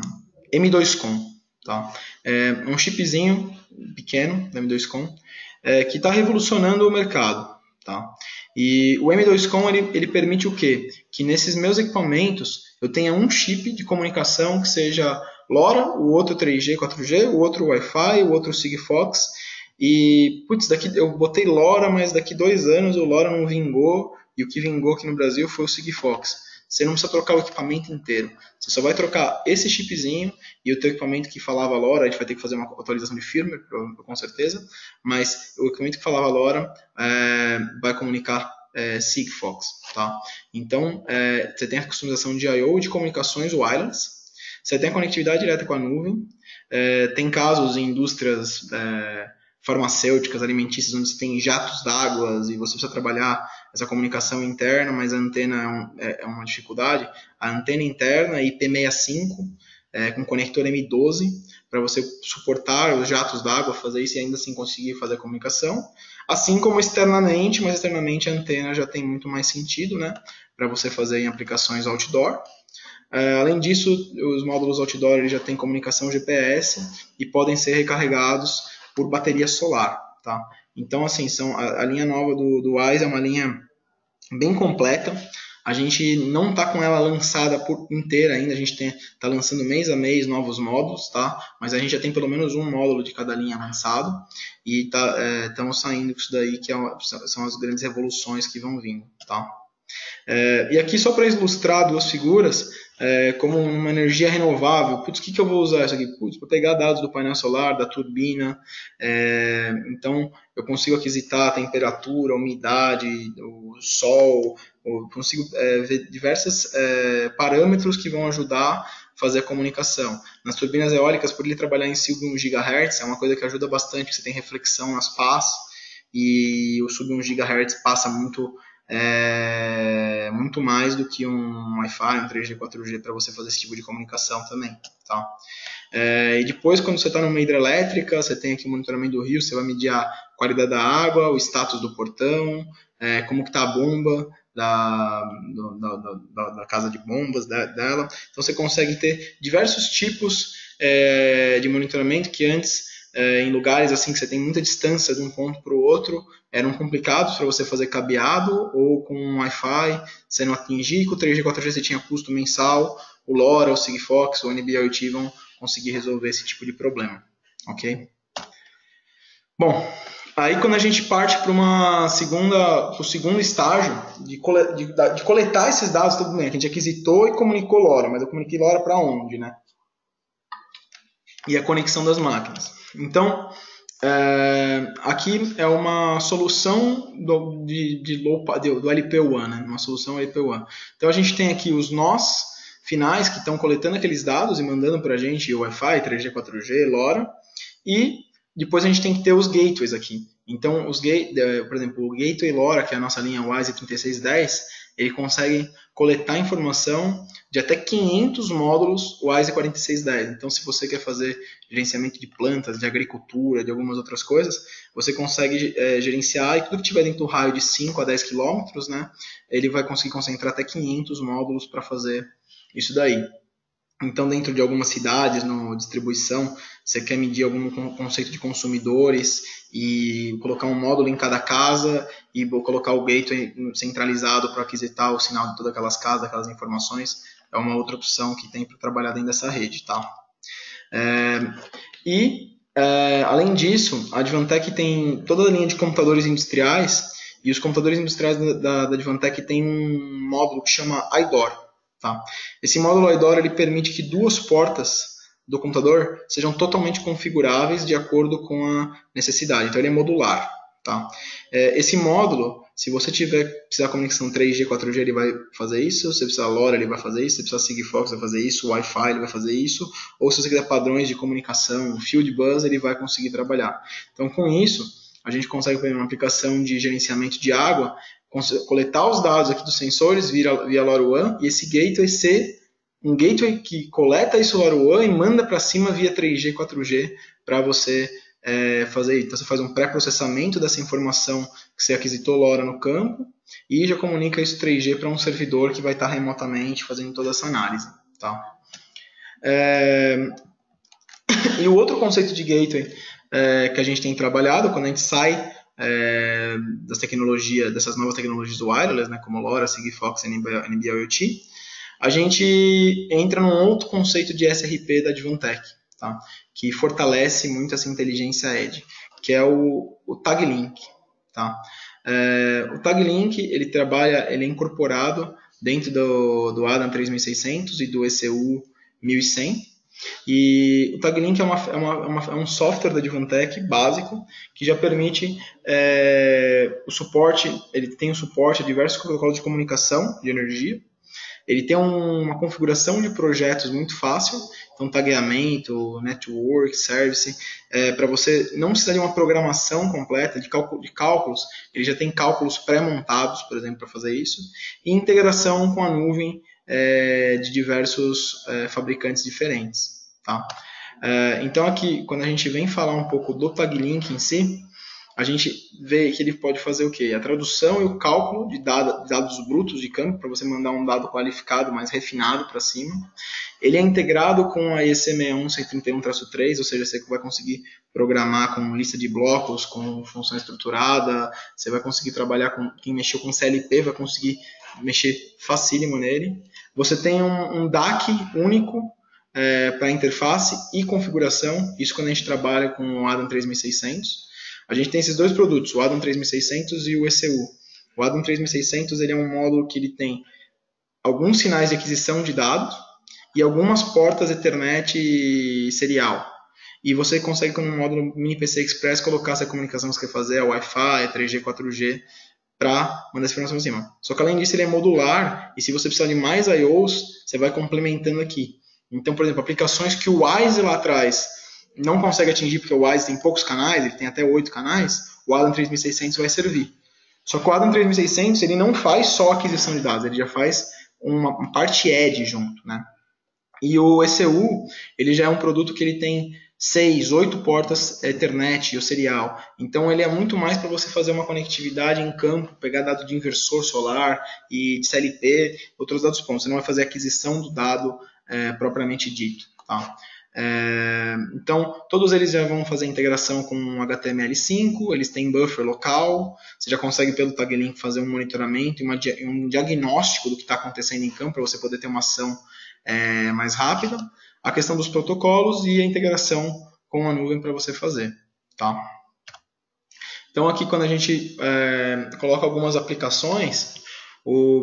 M2Com. Tá? É um chipzinho pequeno da M2Com é, que está revolucionando o mercado. Tá? E o M2Com ele, ele permite o quê? Que nesses meus equipamentos eu tenha um chip de comunicação que seja LoRa, o outro 3G, 4G, o outro Wi-Fi, o outro Sigfox. E, putz, daqui, eu botei LoRa, mas daqui dois anos o LoRa não vingou, e o que vingou aqui no Brasil foi o Sigfox você não precisa trocar o equipamento inteiro. Você só vai trocar esse chipzinho e o teu equipamento que falava LoRa, a gente vai ter que fazer uma atualização de firmware, com certeza, mas o equipamento que falava LoRa é, vai comunicar é, Sigfox. Tá? Então, é, você tem a customização de I/O de comunicações wireless, você tem a conectividade direta com a nuvem, é, tem casos em indústrias é, farmacêuticas, alimentícias, onde você tem jatos d'água e você precisa trabalhar essa comunicação interna, mas a antena é, um, é, é uma dificuldade. A antena interna IP65 é, com conector M12 para você suportar os jatos d'água, fazer isso e ainda assim conseguir fazer a comunicação. Assim como externamente, mas externamente a antena já tem muito mais sentido, né, para você fazer em aplicações outdoor. Uh, além disso, os módulos outdoor eles já têm comunicação GPS e podem ser recarregados por bateria solar, tá? Então, assim, são, a, a linha nova do, do WISE é uma linha bem completa. A gente não está com ela lançada por inteira ainda, a gente está lançando mês a mês novos módulos, tá? Mas a gente já tem pelo menos um módulo de cada linha lançado e estamos tá, é, saindo com isso daí, que é são as grandes revoluções que vão vindo, tá? É, e aqui, só para ilustrar duas figuras, é, como uma energia renovável. Putz, o que, que eu vou usar isso aqui? Putz, para pegar dados do painel solar, da turbina. É, então, eu consigo aquisitar a temperatura, a umidade, o sol. Eu consigo é, ver diversos é, parâmetros que vão ajudar fazer a comunicação. Nas turbinas eólicas, por ele trabalhar em sub 1 GHz, é uma coisa que ajuda bastante, você tem reflexão nas pás, e o sub 1 GHz passa muito é, muito mais do que um Wi-Fi, um 3G, 4G para você fazer esse tipo de comunicação também, tá? É, e depois, quando você está numa hidrelétrica, você tem aqui o monitoramento do rio, você vai medir a qualidade da água, o status do portão, é, como que está a bomba da, do, da, da, da, casa de bombas dela. Então você consegue ter diversos tipos é, de monitoramento que antes é, em lugares assim que você tem muita distância de um ponto para o outro, eram complicados para você fazer cabeado ou com Wi-Fi, você não atingir, com o 3G, 4G você tinha custo mensal, o LoRa, o Sigfox, o NB-IoT vão conseguir resolver esse tipo de problema, ok? Bom, aí quando a gente parte para uma segunda, o segundo estágio de, de, de, coletar esses dados, tudo bem, a gente aquisitou e comunicou LoRa, mas eu comuniquei LoRa para onde, né? E a conexão das máquinas. Então, é, aqui é uma solução do, de, de low, do, do LP1, né? uma solução LP1. Então, a gente tem aqui os nós finais que estão coletando aqueles dados e mandando para a gente Wi-Fi, 3G, 4G, LoRa, e depois a gente tem que ter os gateways aqui. Então, os gate, por exemplo, o gateway LoRa, que é a nossa linha WISE 3610, ele consegue coletar informação de até 500 módulos WISE 4610. Então, se você quer fazer gerenciamento de plantas, de agricultura, de algumas outras coisas, você consegue é, gerenciar e tudo que tiver dentro do raio de 5 a 10 quilômetros, né, ele vai conseguir concentrar até 500 módulos para fazer isso daí. Então, dentro de algumas cidades, na distribuição, você quer medir algum conceito de consumidores e colocar um módulo em cada casa e colocar o gateway centralizado para aquisitar o sinal de todas aquelas casas, aquelas informações, é uma outra opção que tem para trabalhar dentro dessa rede, tá? É, e, é, além disso, a Advantech tem toda a linha de computadores industriais e os computadores industriais da, da, da Advantech tem um módulo que chama IDOR, Tá? Esse módulo IDOR ele permite que duas portas do computador sejam totalmente configuráveis de acordo com a necessidade. Então ele é modular. Tá? É, esse módulo, se você tiver precisar conexão 3G, 4G, ele vai fazer isso. Se você precisar LoRa, ele vai fazer isso. Se você precisar Sigfox, vai fazer isso. Wi-Fi, ele vai fazer isso. Ou se você quiser padrões de comunicação, Field Bus, ele vai conseguir trabalhar. Então, com isso, a gente consegue fazer uma aplicação de gerenciamento de água coletar os dados aqui dos sensores via, via LoRaWAN e esse gateway ser um gateway que coleta isso LoRaWAN e manda para cima via 3G, 4G para você é, fazer. Então você faz um pré-processamento dessa informação que você aquisitou LoRa no campo e já comunica isso 3G para um servidor que vai estar remotamente fazendo toda essa análise. Tá? É... <coughs> E o outro conceito de gateway é, que a gente tem trabalhado, quando a gente sai é, das tecnologias, dessas novas tecnologias wireless, né, como LoRa, Sigfox, NB-IoT, a gente entra num outro conceito de SRP da Advantech, tá? que fortalece muito essa inteligência Edge, que é o, o Tag Link. Tá? É, o Tag Link ele trabalha, ele é incorporado dentro do, do ADAM 3600 e do ECU 1100, e o TagLink é, uma, é, uma, é, um software da Advantech básico que já permite é, o suporte, ele tem o suporte a diversos protocolos de comunicação de energia, ele tem um, uma configuração de projetos muito fácil, então tagueamento, network, service, é, para você não precisar de uma programação completa de, de cálculos, ele já tem cálculos pré-montados, por exemplo, para fazer isso, e integração com a nuvem é, de diversos é, fabricantes diferentes. Tá? É, então aqui, quando a gente vem falar um pouco do TagLink em si, a gente vê que ele pode fazer o quê? A tradução e o cálculo de dados, brutos de campo, para você mandar um dado qualificado, mais refinado para cima. Ele é integrado com a ECM1 131-3, ou seja, você vai conseguir programar com lista de blocos, com função estruturada, você vai conseguir trabalhar com quem mexeu com CLP, vai conseguir mexer facílimo nele. Você tem um, um DAC único é, para interface e configuração, isso quando a gente trabalha com o Adam 3600. A gente tem esses dois produtos, o Adam 3600 e o ECU. O Adam 3600 ele é um módulo que ele tem alguns sinais de aquisição de dados e algumas portas Ethernet serial. E você consegue, com um módulo Mini PC Express, colocar essa comunicação que você quer fazer, a Wi-Fi, 3G, 4G, para mandar essa informação para cima. Só que além disso, ele é modular e se você precisar de mais I.O.s, você vai complementando aqui. Então, por exemplo, aplicações que o WISE lá atrás não consegue atingir, porque o WISE tem poucos canais, ele tem até oito canais, o Adam 3600 vai servir. Só que o Adam 3600 ele não faz só aquisição de dados, ele já faz uma, parte edge junto, né? E o ECU, ele já é um produto que ele tem seis, oito portas Ethernet ou serial. Então ele é muito mais para você fazer uma conectividade em campo, pegar dado de inversor solar e de CLP, outros dados pontos. Você não vai fazer aquisição do dado é, propriamente dito. Tá? É, então, todos eles já vão fazer integração com HTML5, eles têm buffer local, você já consegue pelo taglink fazer um monitoramento e uma, um diagnóstico do que está acontecendo em campo para você poder ter uma ação é, mais rápida. A questão dos protocolos e a integração com a nuvem para você fazer. Tá? Então, aqui quando a gente é, coloca algumas aplicações,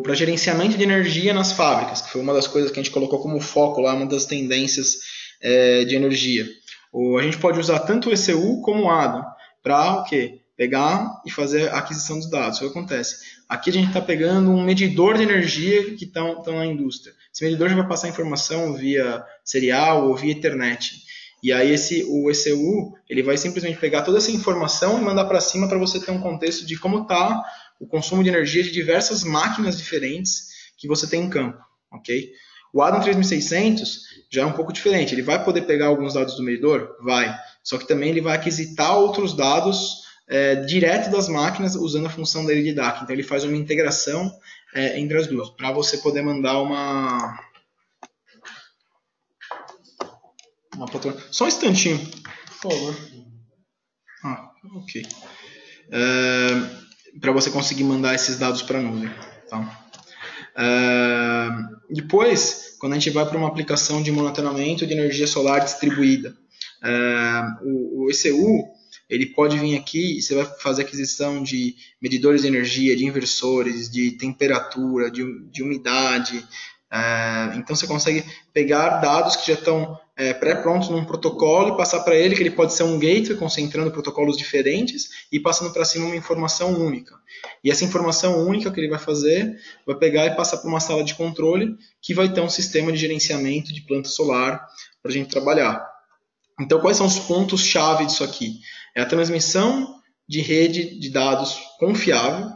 para gerenciamento de energia nas fábricas, que foi uma das coisas que a gente colocou como foco lá, uma das tendências é, de energia. O, a gente pode usar tanto o ECU como o ADA para o quê? Pegar e fazer a aquisição dos dados. O que acontece? Aqui a gente está pegando um medidor de energia que está na indústria. Esse medidor já vai passar informação via serial ou via Ethernet. E aí esse, o ECU ele vai simplesmente pegar toda essa informação e mandar para cima para você ter um contexto de como está o consumo de energia de diversas máquinas diferentes que você tem em campo, ok? O Adam 3600 já é um pouco diferente. Ele vai poder pegar alguns dados do medidor? Vai. Só que também ele vai aquisitar outros dados é, direto das máquinas usando a função dele de DAC. Então ele faz uma integração é, entre as duas, para você poder mandar uma... uma Só um instantinho, por favor. Ah, ok. É, para você conseguir mandar esses dados para a nuvem. Tá? Uh, depois, quando a gente vai para uma aplicação de monitoramento de energia solar distribuída, uh, o, o, ECU ele pode vir aqui e você vai fazer aquisição de medidores de energia, de inversores, de temperatura, de, de umidade, é, então você consegue pegar dados que já estão é, pré-prontos num protocolo e passar para ele que ele pode ser um gateway concentrando protocolos diferentes e passando para cima uma informação única. E essa informação única que ele vai fazer vai pegar e passar para uma sala de controle que vai ter um sistema de gerenciamento de planta solar para a gente trabalhar. Então quais são os pontos chave disso aqui? É a transmissão de rede de dados confiável,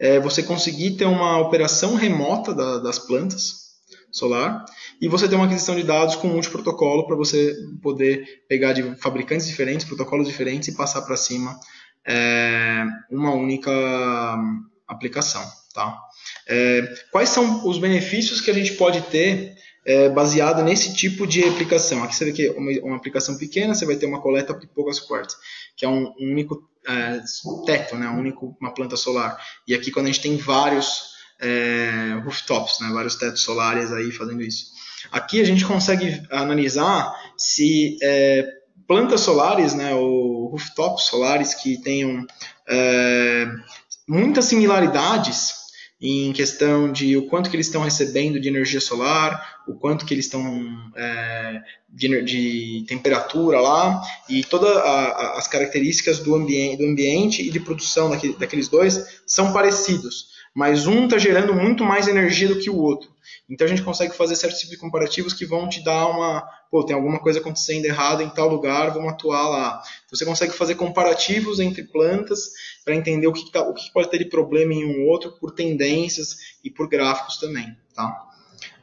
é você conseguir ter uma operação remota da, das plantas solar e você ter uma aquisição de dados com multiprotocolo para você poder pegar de fabricantes diferentes, protocolos diferentes e passar para cima é, uma única aplicação. Tá? É, quais são os benefícios que a gente pode ter é, baseado nesse tipo de aplicação? Aqui você vê que é uma, uma aplicação pequena, você vai ter uma coleta de poucas quartos, que é um, um único é, teto, né, um único, uma planta solar. E aqui quando a gente tem vários é, rooftops, né, vários tetos solares aí fazendo isso. Aqui a gente consegue analisar se é, plantas solares, né, ou rooftops solares que tenham é, muitas similaridades em questão de o quanto que eles estão recebendo de energia solar, o quanto que eles estão é, de, de, temperatura lá e todas as características do, ambiente, do ambiente e de produção daquele, daqueles dois são parecidos, mas um está gerando muito mais energia do que o outro. Então a gente consegue fazer certos tipos de comparativos que vão te dar uma, pô, tem alguma coisa acontecendo errada em tal lugar, vamos atuar lá. Você consegue fazer comparativos entre plantas para entender o que, tá, o que pode ter de problema em um outro por tendências e por gráficos também, tá?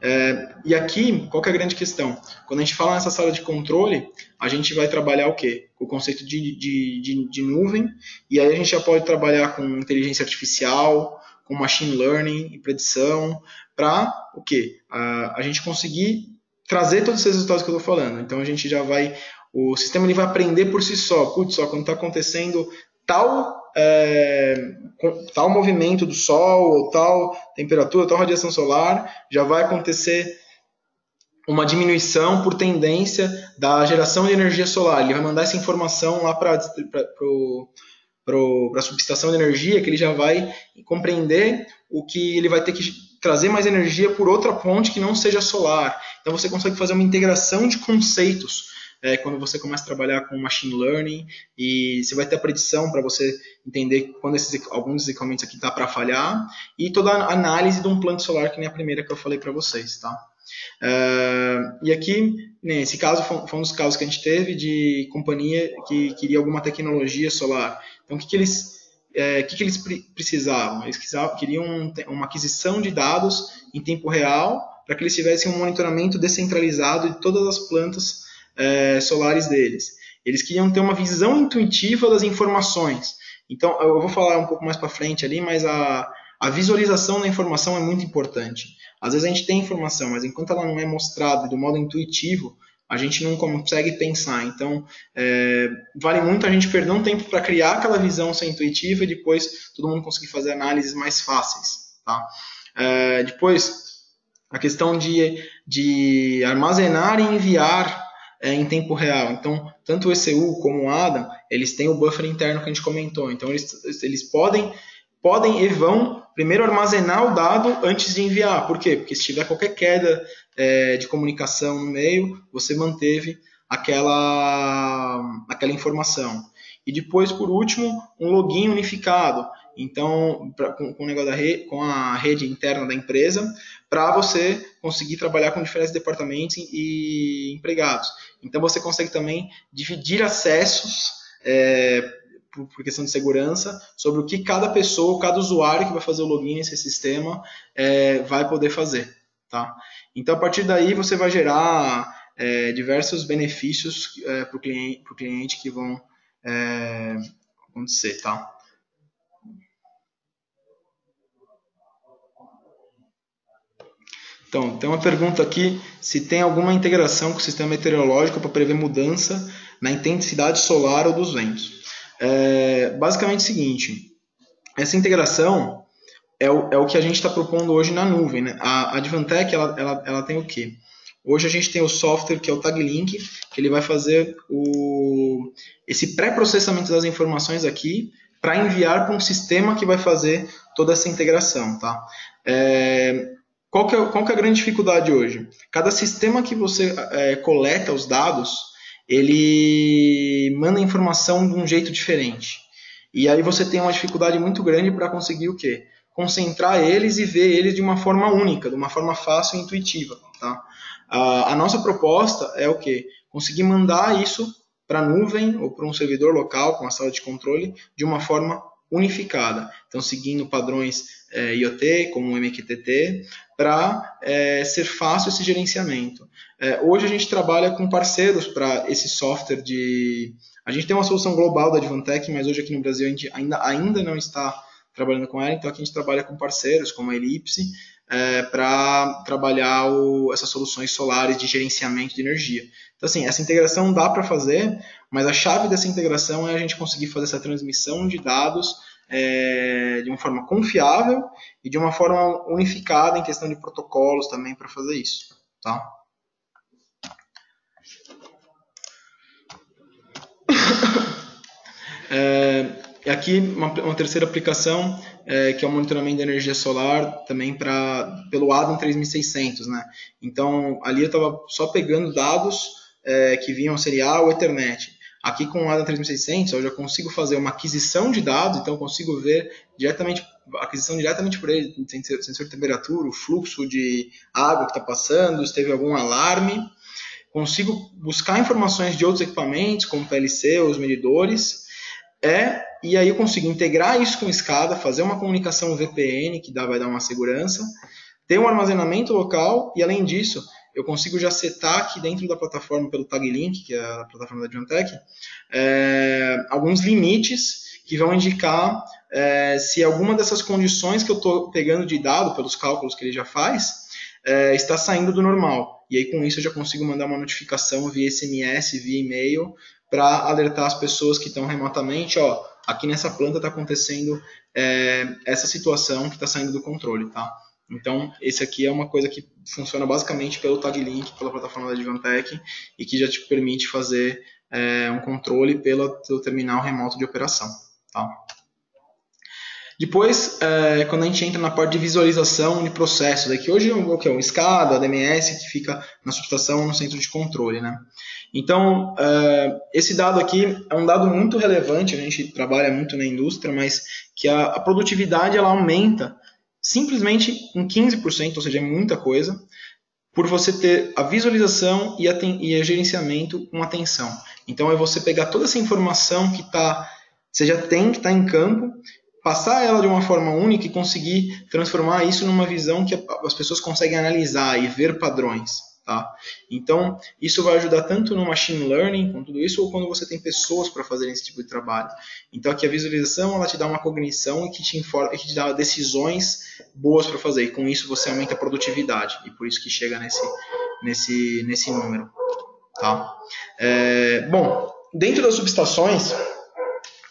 É, e aqui, qual é a grande questão? Quando a gente fala nessa sala de controle, a gente vai trabalhar o quê? O conceito de, de, de, de nuvem, e aí a gente já pode trabalhar com inteligência artificial, com machine learning e predição, para o quê? A, a gente conseguir trazer todos esses resultados que eu estou falando. Então a gente já vai, o sistema ele vai aprender por si só. Putz, só quando está acontecendo tal é, tal movimento do Sol, ou tal temperatura, tal radiação solar, já vai acontecer uma diminuição por tendência da geração de energia solar. Ele vai mandar essa informação lá para para a subestação de energia, que ele já vai compreender o que ele vai ter que trazer mais energia por outra fonte que não seja solar. Então você consegue fazer uma integração de conceitos é, quando você começa a trabalhar com machine learning e você vai ter a predição para você entender quando esses, alguns dos equipamentos aqui tá para falhar e toda a análise de um plano solar que nem a primeira que eu falei para vocês, tá? Uh, e aqui, nesse caso, foi um dos casos que a gente teve de companhia que queria alguma tecnologia solar. Então, o que, que eles é, que, que eles precisavam? Eles queriam uma aquisição de dados em tempo real para que eles tivessem um monitoramento descentralizado de todas as plantas é, solares deles. Eles queriam ter uma visão intuitiva das informações. Então, eu vou falar um pouco mais para frente ali, mas a, a visualização da informação é muito importante. Às vezes a gente tem informação, mas enquanto ela não é mostrada do modo intuitivo, a gente não consegue pensar. Então, é, vale muito a gente perder um tempo para criar aquela visão ser intuitiva e depois todo mundo conseguir fazer análises mais fáceis. Tá? É, depois, a questão de, de armazenar e enviar é, em tempo real. Então, tanto o ECU como o ADA, eles têm o buffer interno que a gente comentou. Então, eles, eles podem, podem e vão primeiro armazenar o dado antes de enviar. Por quê? Porque se tiver qualquer queda é, de comunicação no meio, você manteve aquela, aquela informação. E depois, por último, um login unificado. Então, pra, com, com, o negócio da rede, com a rede interna da empresa, para você conseguir trabalhar com diferentes departamentos e, empregados. Então, você consegue também dividir acessos é, por, questão de segurança sobre o que cada pessoa, cada usuário que vai fazer o login nesse sistema é, vai poder fazer. Tá? Então, a partir daí, você vai gerar é, diversos benefícios é, para o cliente, cliente, que vão é, acontecer. Tá? Então, tem uma pergunta aqui se tem alguma integração com o sistema meteorológico para prever mudança na intensidade solar ou dos ventos. É, basicamente o seguinte, essa integração é o, é o que a gente está propondo hoje na nuvem. Né? A Advantech ela, ela, ela tem o quê? Hoje a gente tem o software que é o TagLink, que ele vai fazer o, esse pré-processamento das informações aqui para enviar para um sistema que vai fazer toda essa integração. Tá? É, qual, que é, qual que é a grande dificuldade hoje? Cada sistema que você é, coleta os dados, ele manda informação de um jeito diferente. E aí você tem uma dificuldade muito grande para conseguir o quê? concentrar eles e ver eles de uma forma única, de uma forma fácil e intuitiva. Tá? A, a nossa proposta é o quê? Conseguir mandar isso para a nuvem ou para um servidor local com a sala de controle de uma forma unificada. Então, seguindo padrões é, IoT, como MQTT, para é, ser fácil esse gerenciamento. É, hoje a gente trabalha com parceiros para esse software de. A gente tem uma solução global da Advantech, mas hoje aqui no Brasil a gente ainda, ainda não está trabalhando com ela, então aqui a gente trabalha com parceiros como a Elipse é, para trabalhar o, essas soluções solares de gerenciamento de energia. Então, assim, essa integração dá para fazer, mas a chave dessa integração é a gente conseguir fazer essa transmissão de dados é, de uma forma confiável e de uma forma unificada em questão de protocolos também para fazer isso. Tá? <coughs> É, aqui uma, uma terceira aplicação é, que é o monitoramento da energia solar também para pelo ADAM 3600, né? Então ali eu estava só pegando dados é, que vinham serial ou Ethernet. Aqui com o ADAM 3600 eu já consigo fazer uma aquisição de dados, então consigo ver diretamente aquisição diretamente por ele, sensor, sensor de temperatura, o fluxo de água que está passando, se teve algum alarme. Consigo buscar informações de outros equipamentos, como PLC, os medidores, é e aí eu consigo integrar isso com escada, fazer uma comunicação VPN que dá, vai dar uma segurança, ter um armazenamento local e além disso eu consigo já setar aqui dentro da plataforma pelo TagLink, que é a plataforma da Advantech, é, alguns limites que vão indicar é, se alguma dessas condições que eu estou pegando de dado pelos cálculos que ele já faz é, está saindo do normal. E aí com isso eu já consigo mandar uma notificação via SMS, via e-mail, para alertar as pessoas que estão remotamente, ó, aqui nessa planta está acontecendo é, essa situação que está saindo do controle, tá? Então, esse aqui é uma coisa que funciona basicamente pelo TagLink, pela plataforma da Advantech, e que já te permite fazer é, um controle pelo terminal remoto de operação, tá? Depois, é, quando a gente entra na parte de visualização de processos, aqui hoje é o que é um DMS, que fica na subestação no centro de controle, né? Então, uh, esse dado aqui é um dado muito relevante, a gente trabalha muito na indústria, mas que a, a produtividade ela aumenta simplesmente em 15%, ou seja, é muita coisa, por você ter a visualização e a, e a gerenciamento com atenção. Então é você pegar toda essa informação que tá, você já tem, que está em campo, passar ela de uma forma única e conseguir transformar isso numa visão que as pessoas conseguem analisar e ver padrões. Tá? Então, isso vai ajudar tanto no machine learning, com tudo isso, ou quando você tem pessoas para fazer esse tipo de trabalho. Então, aqui a visualização ela te dá uma cognição e que te informa, que te dá decisões boas para fazer. E com isso você aumenta a produtividade. E por isso que chega nesse, nesse, nesse número. Tá? É, bom, dentro das subestações,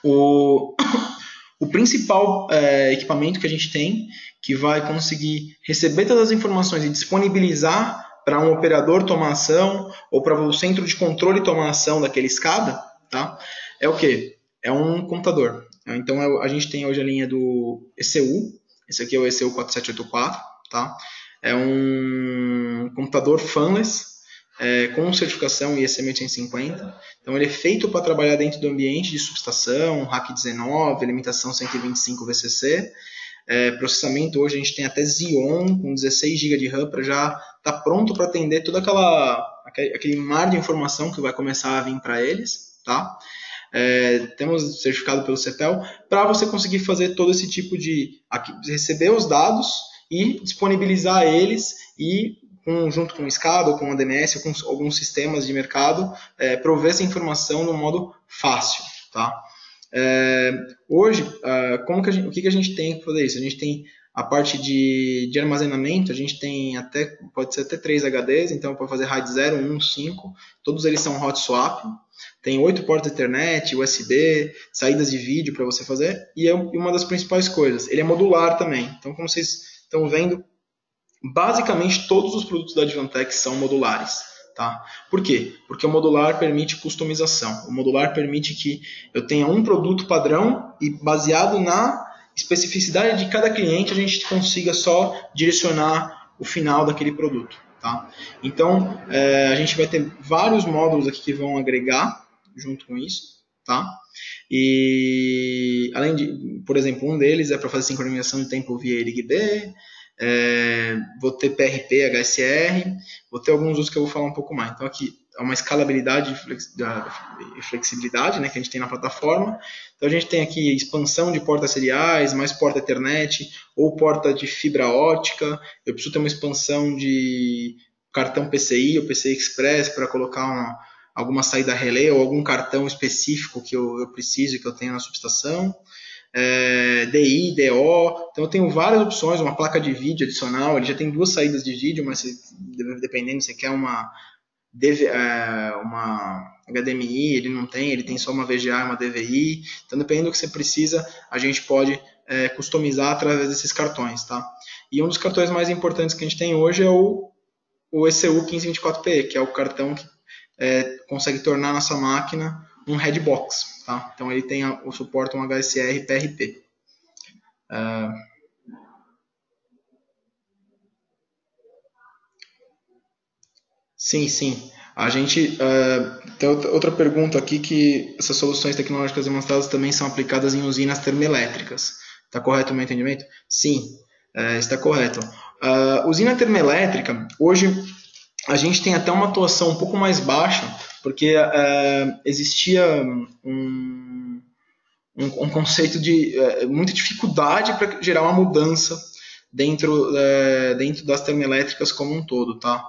o, <coughs> o principal é, equipamento que a gente tem que vai conseguir receber todas as informações e disponibilizar para um operador tomar ação ou para o centro de controle tomar ação daquele escada, tá? É o que? É um computador. Então é a gente tem hoje a linha do ECU, esse aqui é o ECU 4784, tá? É um computador fanless é, com certificação ISM 850. Então ele é feito para trabalhar dentro do ambiente de subestação, RAC 19, alimentação 125 VCC é, processamento hoje a gente tem até Xeon com 16 GB de RAM para já estar tá pronto para atender toda aquela aquele mar de informação que vai começar a vir para eles, tá? É, temos certificado pelo CEPEL para você conseguir fazer todo esse tipo de receber os dados e disponibilizar eles e com, junto com o SCADA ou com o DMS ou com alguns sistemas de mercado é, prover essa informação no modo fácil, tá? É, hoje, uh, como que gente, o que, que a gente tem para fazer isso? A gente tem a parte de, de armazenamento, a gente tem até, pode ser até 3 HDs, então para fazer RAID 0, 1, 5, todos eles são hot swap, tem 8 portas Ethernet, USB, saídas de vídeo para você fazer, e é uma das principais coisas, ele é modular também, então como vocês estão vendo, basicamente todos os produtos da Advantech são modulares. Tá? Por quê? Porque o modular permite customização. O modular permite que eu tenha um produto padrão e baseado na especificidade de cada cliente a gente consiga só direcionar o final daquele produto. Tá? Então é, a gente vai ter vários módulos aqui que vão agregar junto com isso. Tá? E além de, por exemplo, um deles é para fazer sincronização de tempo via LGB, é, vou ter PRP, HSR, vou ter alguns outros que eu vou falar um pouco mais. Então aqui é uma escalabilidade e flexibilidade né, que a gente tem na plataforma. Então a gente tem aqui expansão de portas seriais, mais porta Ethernet ou porta de fibra ótica. Eu preciso ter uma expansão de cartão PCI ou PCI Express para colocar uma, alguma saída relé ou algum cartão específico que eu, eu preciso que eu tenha na subestação é, DI, DO. Então eu tenho várias opções, uma placa de vídeo adicional, ele já tem duas saídas de vídeo, mas dependendo se quer uma, é, uma HDMI, ele não tem, ele tem só uma VGA e uma DVI. Então dependendo do que você precisa, a gente pode é, customizar através desses cartões, tá? E um dos cartões mais importantes que a gente tem hoje é o, o ECU 1524P, que é o cartão que é, consegue tornar nossa máquina um Redbox. Tá? Então ele tem o suporte um HSR PRP. Uh, sim, sim. A gente uh, tem outra pergunta aqui que essas soluções tecnológicas demonstradas também são aplicadas em usinas termoelétricas. Está correto o meu entendimento? Sim, uh, está correto. Uh, usina termoelétrica, hoje a gente tem até uma atuação um pouco mais baixa porque uh, existia um, um, um, conceito de uh, muita dificuldade para gerar uma mudança dentro, uh, dentro das termoelétricas como um todo, tá?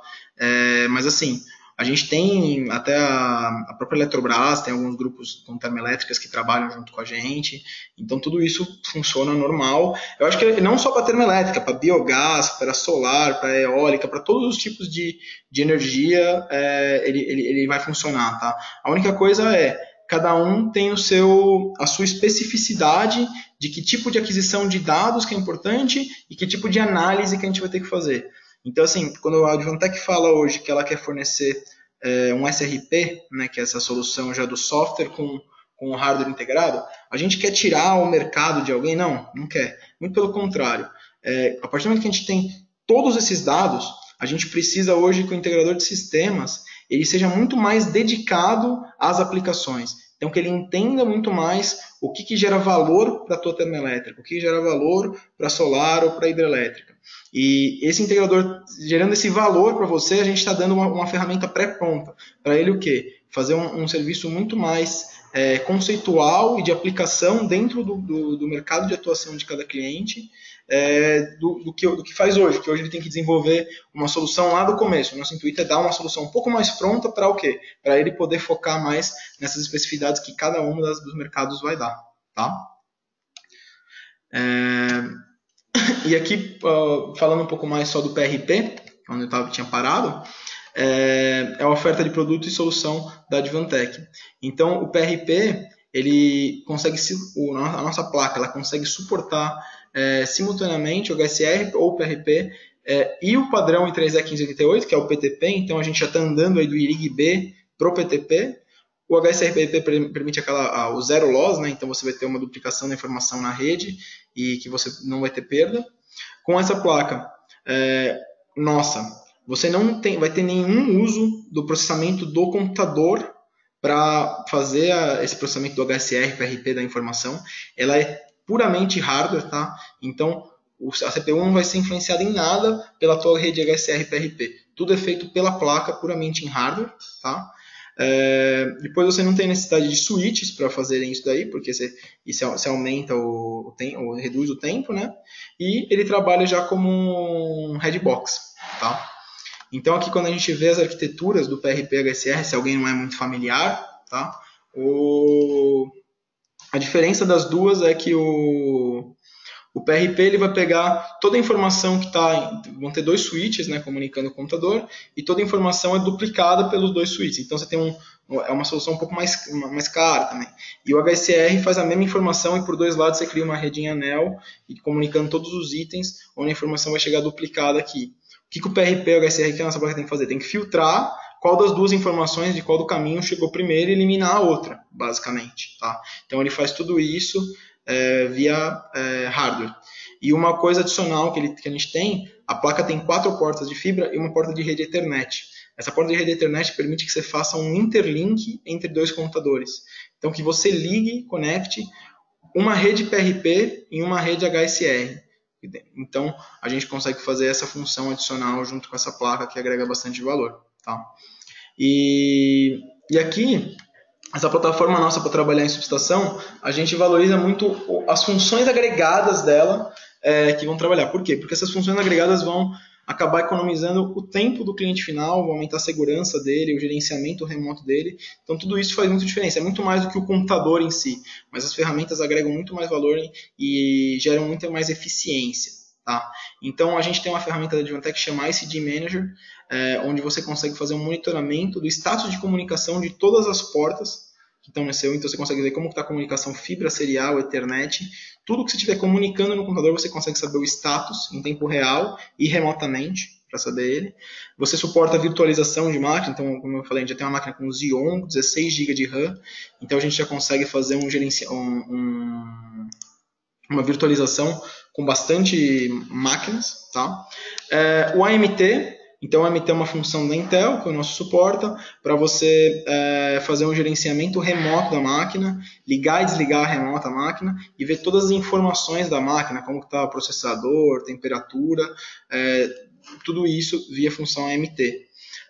mas assim, a gente tem até a, a, própria Eletrobras, tem alguns grupos com termoelétricas que trabalham junto com a gente, então tudo isso funciona normal. Eu acho que não só para termoelétrica, para biogás, para solar, para eólica, para todos os tipos de, de energia, é, ele, ele, ele vai funcionar, tá? A única coisa é, cada um tem o seu, a sua especificidade de que tipo de aquisição de dados que é importante e que tipo de análise que a gente vai ter que fazer. Então, assim, quando a Advantech fala hoje que ela quer fornecer é, um SRP, né, que é essa solução já do software com, com o hardware integrado, a gente quer tirar o mercado de alguém? Não, não quer. Muito pelo contrário. É, a partir do momento que a gente tem todos esses dados, a gente precisa hoje que o integrador de sistemas ele seja muito mais dedicado às aplicações. Então, que ele entenda muito mais o que, que gera valor para a tua termoelétrica, o que gera valor para solar ou para hidrelétrica. E esse integrador, gerando esse valor para você, a gente está dando uma, uma ferramenta pré-pronta. Para ele o quê? Fazer um, um serviço muito mais é, conceitual e de aplicação dentro do, do, do, mercado de atuação de cada cliente é, do, do, que, do que faz hoje, que hoje ele tem que desenvolver uma solução lá do começo. O nosso intuito é dar uma solução um pouco mais pronta para o quê? Para ele poder focar mais nessas especificidades que cada um das, dos mercados vai dar. Tá? É... E aqui, falando um pouco mais só do PRP, onde eu tava, tinha parado, é, é a oferta de produto e solução da Advantech. Então, o PRP, ele consegue, a nossa placa, ela consegue suportar é, simultaneamente o HSR ou PRP é, e o padrão I3E1588, que é o PTP, então a gente já está andando aí do IRIG-B para o PTP. O HSRPP permite aquela, o zero loss, né? então você vai ter uma duplicação da informação na rede e que você não vai ter perda. Com essa placa, é, nossa, você não tem, vai ter nenhum uso do processamento do computador para fazer a, esse processamento do HSR, PRP da informação. Ela é puramente hardware, tá? Então, a CPU não vai ser influenciada em nada pela tua rede HSR PRP. Tudo é feito pela placa puramente em hardware, tá? É, depois você não tem necessidade de switches para fazerem isso daí, porque você, isso você aumenta o, tempo, reduz o tempo, né? E ele trabalha já como um headbox, tá? Então aqui quando a gente vê as arquiteturas do PRP HSR, se alguém não é muito familiar, tá? O... A diferença das duas é que o, o PRP ele vai pegar toda a informação que está. Vão ter dois switches né, comunicando com o computador e toda a informação é duplicada pelos dois switches. Então você tem um, é uma solução um pouco mais, mais cara também. E o HSR faz a mesma informação e por dois lados você cria uma redinha anel e comunicando todos os itens, onde a informação vai chegar duplicada aqui. O que, que o PRP e o HSR que a nossa placa tem que fazer? Tem que filtrar qual das duas informações de qual do caminho chegou primeiro e eliminar a outra, basicamente. Tá? Então ele faz tudo isso é, via é, hardware. E uma coisa adicional que, ele, que a gente tem, a placa tem quatro portas de fibra e uma porta de rede Ethernet. Essa porta de rede Ethernet permite que você faça um interlink entre dois computadores. Então que você ligue, conecte uma rede PRP em uma rede HSR. Então, a gente consegue fazer essa função adicional junto com essa placa que agrega bastante valor. Tá? E, e aqui, essa plataforma nossa para trabalhar em subestação, a gente valoriza muito as funções agregadas dela é, que vão trabalhar. Por quê? Porque essas funções agregadas vão acabar economizando o tempo do cliente final, vão aumentar a segurança dele, o gerenciamento remoto dele. Então tudo isso faz muita diferença. É muito mais do que o computador em si, mas as ferramentas agregam muito mais valor e geram muita mais eficiência. Tá? Então a gente tem uma ferramenta da Advantech chamada ICD Manager, é, onde você consegue fazer um monitoramento do status de comunicação de todas as portas que estão no seu, então você consegue ver como está a comunicação fibra, serial, Ethernet, tudo que você estiver comunicando no computador você consegue saber o status em tempo real e remotamente para saber ele. Você suporta virtualização de máquina, então como eu falei, a gente já tem uma máquina com Xeon, 16 GB de RAM, então a gente já consegue fazer um, um, um uma virtualização com bastante máquinas, tá? É, o AMT então, a MT é uma função da Intel, que o nosso suporta, para você é, fazer um gerenciamento remoto da máquina, ligar e desligar remota a máquina e ver todas as informações da máquina, como está o processador, temperatura, é, tudo isso via função AMT.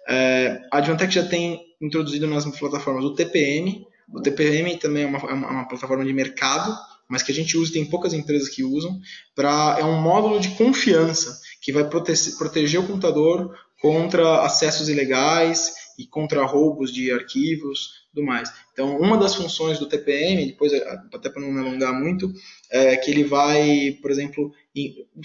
É, a Advantech já tem introduzido nas plataformas o TPM. O TPM também é uma, é uma, uma plataforma de mercado, mas que a gente usa, tem poucas empresas que usam, pra, é um módulo de confiança que vai proteger o computador contra acessos ilegais e contra roubos de arquivos tudo mais. Então, uma das funções do TPM, depois até para não me alongar muito, é que ele vai, por exemplo,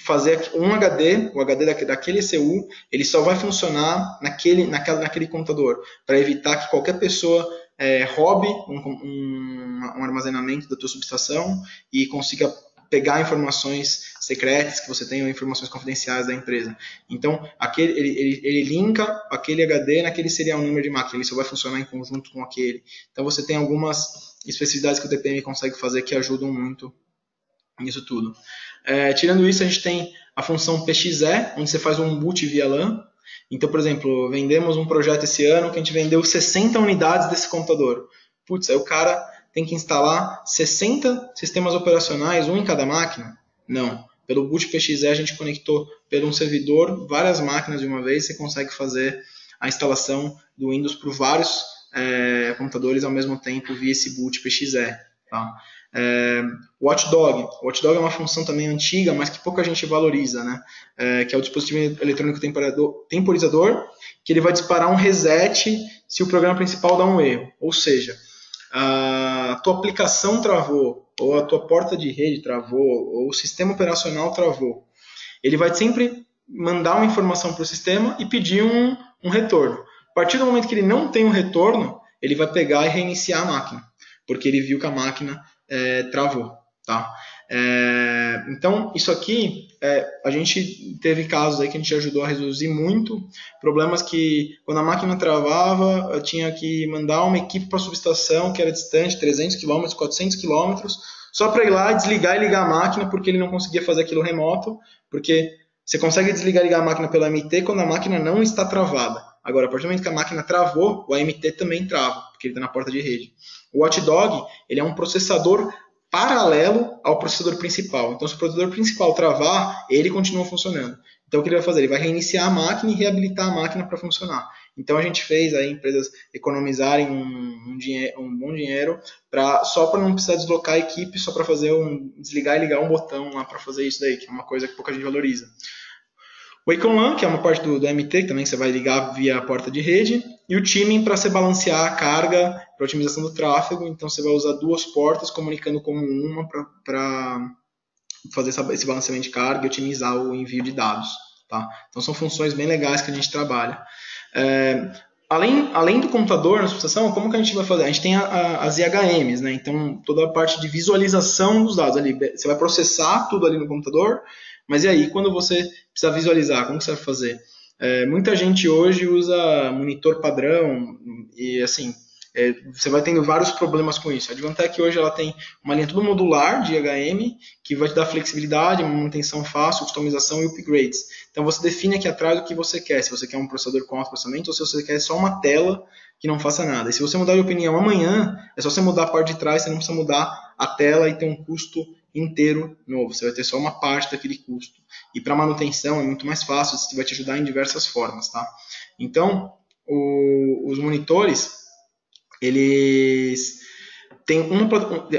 fazer um HD, o HD daquele ECU, ele só vai funcionar naquele, naquela, naquele computador, para evitar que qualquer pessoa é, roube um, um, um armazenamento da tua subestação e consiga pegar informações secretas que você tem ou informações confidenciais da empresa. Então, aquele, ele, ele, ele linka aquele HD naquele serial number de máquina, ele só vai funcionar em conjunto com aquele. Então, você tem algumas especificidades que o TPM consegue fazer que ajudam muito nisso tudo. É, tirando isso, a gente tem a função PXE, onde você faz um boot via LAN. Então, por exemplo, vendemos um projeto esse ano que a gente vendeu 60 unidades desse computador. putz, aí o cara tem que instalar 60 sistemas operacionais, um em cada máquina? Não. Pelo Boot PXE a gente conectou pelo um servidor várias máquinas de uma vez, você consegue fazer a instalação do Windows para vários é, computadores ao mesmo tempo via esse boot PXE. Tá? É, Watchdog. Watchdog é uma função também antiga, mas que pouca gente valoriza, né? É, que é o dispositivo eletrônico temporizador, que ele vai disparar um reset se o programa principal dá um erro. Ou seja, a tua aplicação travou, ou a tua porta de rede travou, ou o sistema operacional travou. Ele vai sempre mandar uma informação para o sistema e pedir um, um retorno. A partir do momento que ele não tem um retorno, ele vai pegar e reiniciar a máquina, porque ele viu que a máquina é, travou. Tá? É, então, isso aqui, é, a gente teve casos aí que a gente ajudou a reduzir muito, problemas que quando a máquina travava, eu tinha que mandar uma equipe para a subestação que era distante, 300 km, 400 km, só para ir lá, desligar e ligar a máquina, porque ele não conseguia fazer aquilo remoto, porque você consegue desligar e ligar a máquina pelo AMT quando a máquina não está travada. Agora, a partir do momento que a máquina travou, o AMT também trava, porque ele está na porta de rede. O Watchdog ele é um processador paralelo ao processador principal. Então, se o processador principal travar, ele continua funcionando. Então, o que ele vai fazer? Ele vai reiniciar a máquina e reabilitar a máquina para funcionar. Então, a gente fez aí empresas economizarem um, um, dinheiro, um bom dinheiro pra, só para não precisar deslocar a equipe, só para fazer um desligar e ligar um botão lá para fazer isso daí, que é uma coisa que pouca gente valoriza. O Icon que é uma parte do, do MT, que também você vai ligar via a porta de rede, e o Teaming para você balancear a carga para otimização do tráfego. Então você vai usar duas portas comunicando como uma para fazer esse balanceamento de carga e otimizar o envio de dados. Tá? Então são funções bem legais que a gente trabalha. É, além, além do computador na subestação, como que a gente vai fazer? A gente tem a, a, as IHMs, né? então toda a parte de visualização dos dados ali. Você vai processar tudo ali no computador mas e aí, quando você precisa visualizar, como você vai fazer? É, muita gente hoje usa monitor padrão e assim, é, você vai tendo vários problemas com isso. A Advantech hoje ela tem uma linha tudo modular de HM que vai te dar flexibilidade, manutenção fácil, customização e upgrades. Então você define aqui atrás o que você quer, se você quer um processador com alto processamento ou se você quer só uma tela que não faça nada. E se você mudar de opinião amanhã, é só você mudar a parte de trás, você não precisa mudar a tela e ter um custo inteiro novo. Você vai ter só uma parte daquele custo. E para manutenção é muito mais fácil, isso vai te ajudar em diversas formas, tá? Então, o, os monitores, eles tem, um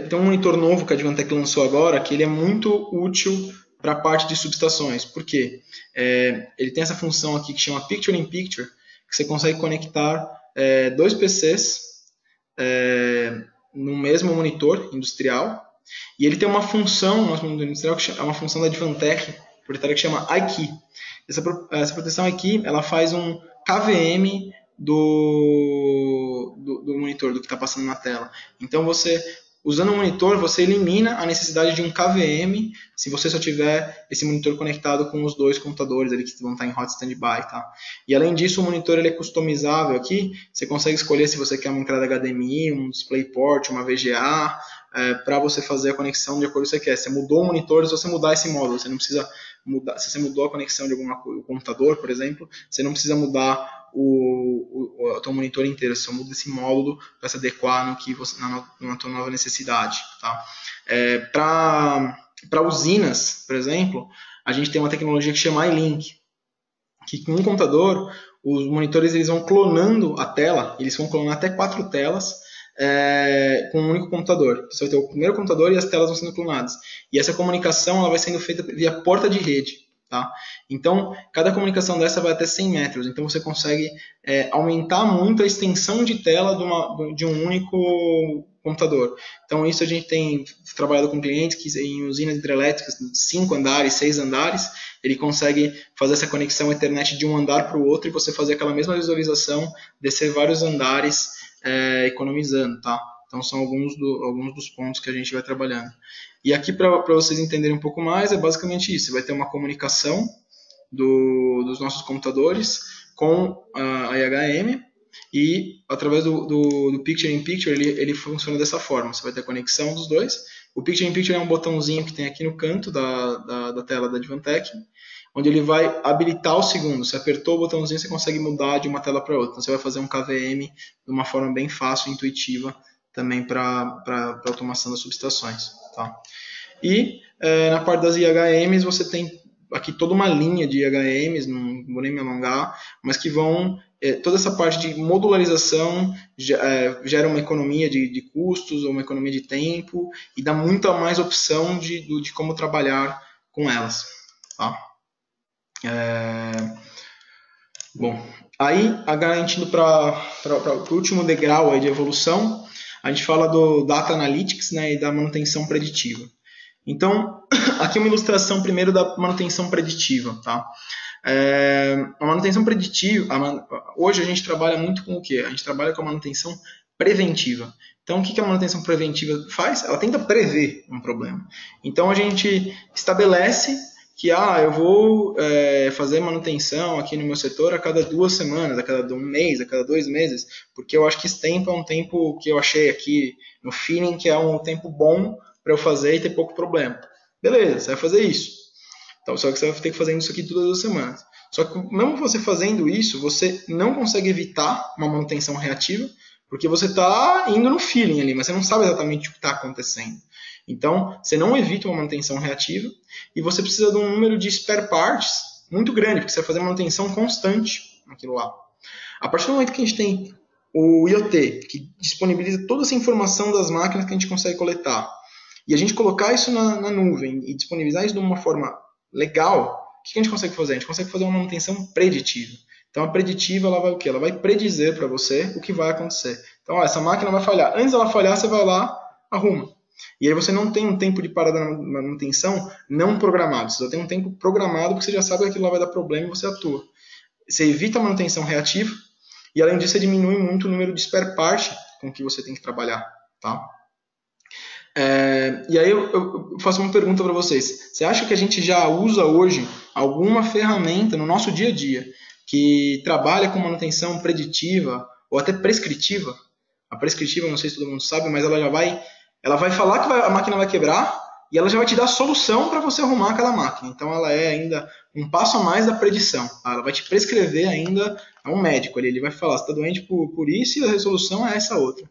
tem um monitor novo que a Advantech lançou agora, que ele é muito útil para a parte de subestações. Por quê? É, ele tem essa função aqui que chama Picture in Picture, que você consegue conectar é, dois PCs é, no mesmo monitor industrial e ele tem uma função, nosso mundo industrial, que é uma função da Advantech, proprietária, que chama iKey. Essa, essa proteção iKey, ela faz um KVM do, do, do monitor, do que está passando na tela. Então, você Usando o monitor, você elimina a necessidade de um KVM se você só tiver esse monitor conectado com os dois computadores ali que vão estar em hot standby, tá? E além disso, o monitor ele é customizável aqui. Você consegue escolher se você quer uma entrada HDMI, um DisplayPort, uma VGA, é, para você fazer a conexão de acordo com o que você quer. Você mudou o monitor, se você mudar esse módulo, você não precisa mudar. Se você mudou a conexão de alguma o computador, por exemplo, você não precisa mudar o, o, o teu monitor inteiro, você só muda esse módulo para se adequar no que você, na, na tua nova necessidade. Tá? É, para usinas, por exemplo, a gente tem uma tecnologia que chama iLink, que com um computador, os monitores eles vão clonando a tela, eles vão clonar até quatro telas, é, com um único computador. Você vai ter o primeiro computador e as telas vão sendo clonadas. E essa comunicação ela vai sendo feita via porta de rede. Tá? Então, cada comunicação dessa vai até 100 metros. Então, você consegue é, aumentar muito a extensão de tela de, uma, de, um único computador. Então, isso a gente tem trabalhado com clientes que em usinas hidrelétricas, cinco andares, seis andares, ele consegue fazer essa conexão Ethernet de um andar para o outro e você fazer aquela mesma visualização, descer vários andares é, economizando, tá? Então são alguns, do, alguns dos pontos que a gente vai trabalhando. E aqui para vocês entenderem um pouco mais é basicamente isso. Vai ter uma comunicação do, dos nossos computadores com a IHM e através do, do, do Picture in Picture ele, ele funciona dessa forma. Você vai ter a conexão dos dois. O Picture in Picture é um botãozinho que tem aqui no canto da, da, da tela da Advantech onde ele vai habilitar o segundo. Você apertou o botãozinho, você consegue mudar de uma tela para outra. Então, você vai fazer um KVM de uma forma bem fácil e intuitiva também para automação das subestações. Tá? E é, na parte das IHMs você tem aqui toda uma linha de IHMs, não vou nem me alongar, mas que vão é, toda essa parte de modularização é, gera uma economia de, de, custos, uma economia de tempo e dá muita mais opção de, de como trabalhar com elas. Tá? É... Bom, aí, garantindo para o último degrau aí de evolução, a gente fala do Data Analytics né, e da manutenção preditiva. Então, <coughs> aqui uma ilustração primeiro da manutenção preditiva. Tá? É, a manutenção preditiva, a, hoje a gente trabalha muito com o que? A gente trabalha com a manutenção preventiva. Então, o que a manutenção preventiva faz? Ela tenta prever um problema. Então, a gente estabelece que ah, eu vou é, fazer manutenção aqui no meu setor a cada duas semanas, a cada um mês, a cada dois meses, porque eu acho que esse tempo é um tempo que eu achei aqui no feeling que é um tempo bom para eu fazer e ter pouco problema. Beleza, você vai fazer isso. Então, só que você vai ter que fazer isso aqui todas as semanas. Só que mesmo você fazendo isso, você não consegue evitar uma manutenção reativa, porque você está indo no feeling ali, mas você não sabe exatamente o que está acontecendo. Então, você não evita uma manutenção reativa e você precisa de um número de spare parts muito grande, porque você vai fazer manutenção constante naquilo lá. A partir do momento que a gente tem o IoT, que disponibiliza toda essa informação das máquinas que a gente consegue coletar, e a gente colocar isso na, na nuvem e disponibilizar isso de uma forma legal, o que a gente consegue fazer? A gente consegue fazer uma manutenção preditiva. Então a preditiva ela vai o quê? Ela vai predizer para você o que vai acontecer. Então, ó, essa máquina vai falhar. Antes dela falhar, você vai lá, arruma. E aí você não tem um tempo de parada na manutenção não programado. Você só tem um tempo programado porque você já sabe que aquilo lá vai dar problema e você atua. Você evita a manutenção reativa e além disso você diminui muito o número de spare part com que você tem que trabalhar. Tá? É, e aí eu, eu faço uma pergunta para vocês. Você acha que a gente já usa hoje alguma ferramenta no nosso dia a dia que trabalha com manutenção preditiva ou até prescritiva? A prescritiva, não sei se todo mundo sabe, mas ela já vai ela vai falar que vai, a máquina vai quebrar e ela já vai te dar a solução para você arrumar aquela máquina. Então ela é ainda um passo a mais da predição. Ela vai te prescrever ainda a um médico ali. Ele vai falar, você está doente por, por isso e a resolução é essa outra.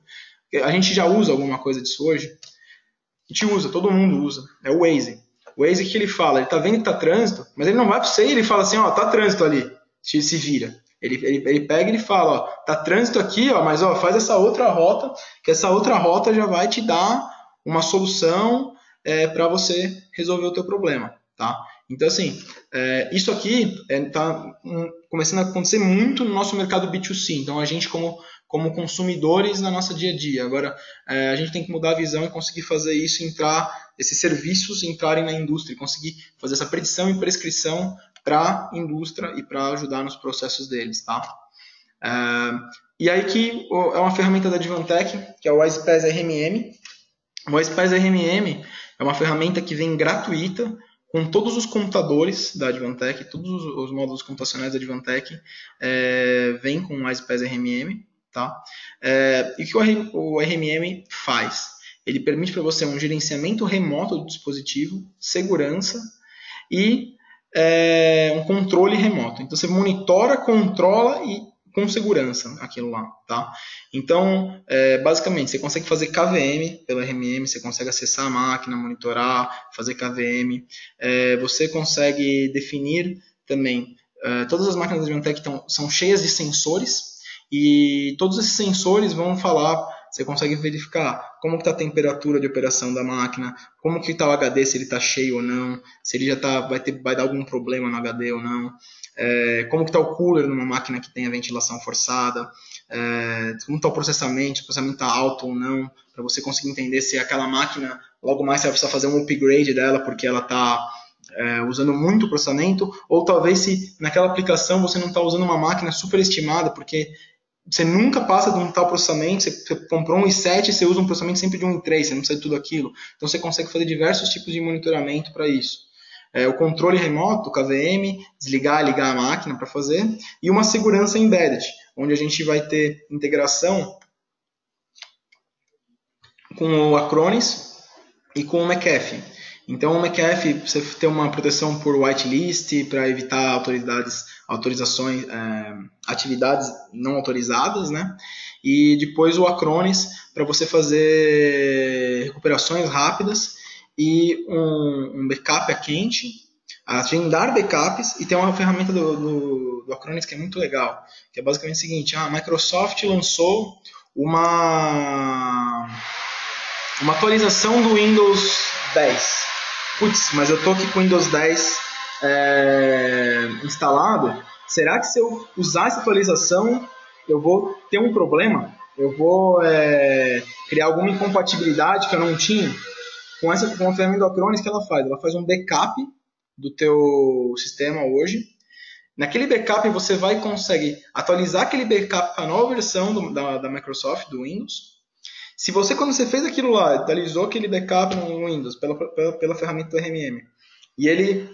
A gente já usa alguma coisa disso hoje? A gente usa, todo mundo usa. É o Waze. O Waze que ele fala, ele está vendo que está trânsito, mas ele não vai para você e ele fala assim, ó, tá trânsito ali, se vira. Ele, ele, ele pega e ele fala, ó, tá trânsito aqui, ó, mas ó, faz essa outra rota, que essa outra rota já vai te dar uma solução é, para você resolver o teu problema, tá? Então, assim, é, isso aqui está é, um, começando a acontecer muito no nosso mercado B2C. Então, a gente, como, como consumidores na nossa dia a dia. Agora, é, a gente tem que mudar a visão e conseguir fazer isso, entrar, esses serviços entrarem na indústria, conseguir fazer essa predição e prescrição para a indústria e para ajudar nos processos deles, tá? É, e aí que é uma ferramenta da Advantech, que é o WisePass RMM. O WisePass RMM é uma ferramenta que vem gratuita com todos os computadores da Advantech, todos os, módulos computacionais da Advantech é, vem com o WisePass RMM, tá? É, e o que o, RMM faz? Ele permite para você um gerenciamento remoto do dispositivo, segurança e é, um controle remoto. Então você monitora, controla e com segurança aquilo lá, tá? Então, é, basicamente, você consegue fazer KVM pelo RMM, você consegue acessar a máquina, monitorar, fazer KVM, é, você consegue definir também, é, todas as máquinas da Advantech são cheias de sensores, e todos esses sensores vão falar você consegue verificar como está a temperatura de operação da máquina, como que está o HD, se ele está cheio ou não, se ele já tá, vai, ter, vai dar algum problema no HD ou não, é, como que está o cooler numa máquina que tem a ventilação forçada, é, como está o processamento, se o processamento está alto ou não, para você conseguir entender se aquela máquina, logo mais você vai precisar fazer um upgrade dela porque ela está é, usando muito processamento, ou talvez se naquela aplicação você não está usando uma máquina superestimada, porque você nunca passa de um tal processamento, você, comprou um i7 e você usa um processamento sempre de um i3, você não precisa de tudo aquilo. Então você consegue fazer diversos tipos de monitoramento para isso. É, o controle remoto, o KVM, desligar ligar a máquina para fazer, e uma segurança embedded, onde a gente vai ter integração com o Acronis e com o McAfee. Então, o McAfee, você tem uma proteção por whitelist para evitar autoridades autorizações, é, atividades não autorizadas, né? E depois o Acronis para você fazer recuperações rápidas e um, um backup a quente, agendar backups e tem uma ferramenta do, do, do Acronis que é muito legal, que é basicamente o seguinte, a Microsoft lançou uma uma atualização do Windows 10. Putz, mas eu tô aqui com o Windows 10 é, instalado. Será que se eu usar essa atualização eu vou ter um problema? Eu vou é, criar alguma incompatibilidade que eu não tinha? Com essa com a ferramenta Acronis que ela faz? Ela faz um backup do teu sistema hoje. Naquele backup você vai conseguir atualizar aquele backup para a nova versão do, da, da Microsoft, do Windows. Se você, quando você fez aquilo lá, atualizou aquele backup no Windows pela, pela, pela ferramenta do RMM, e ele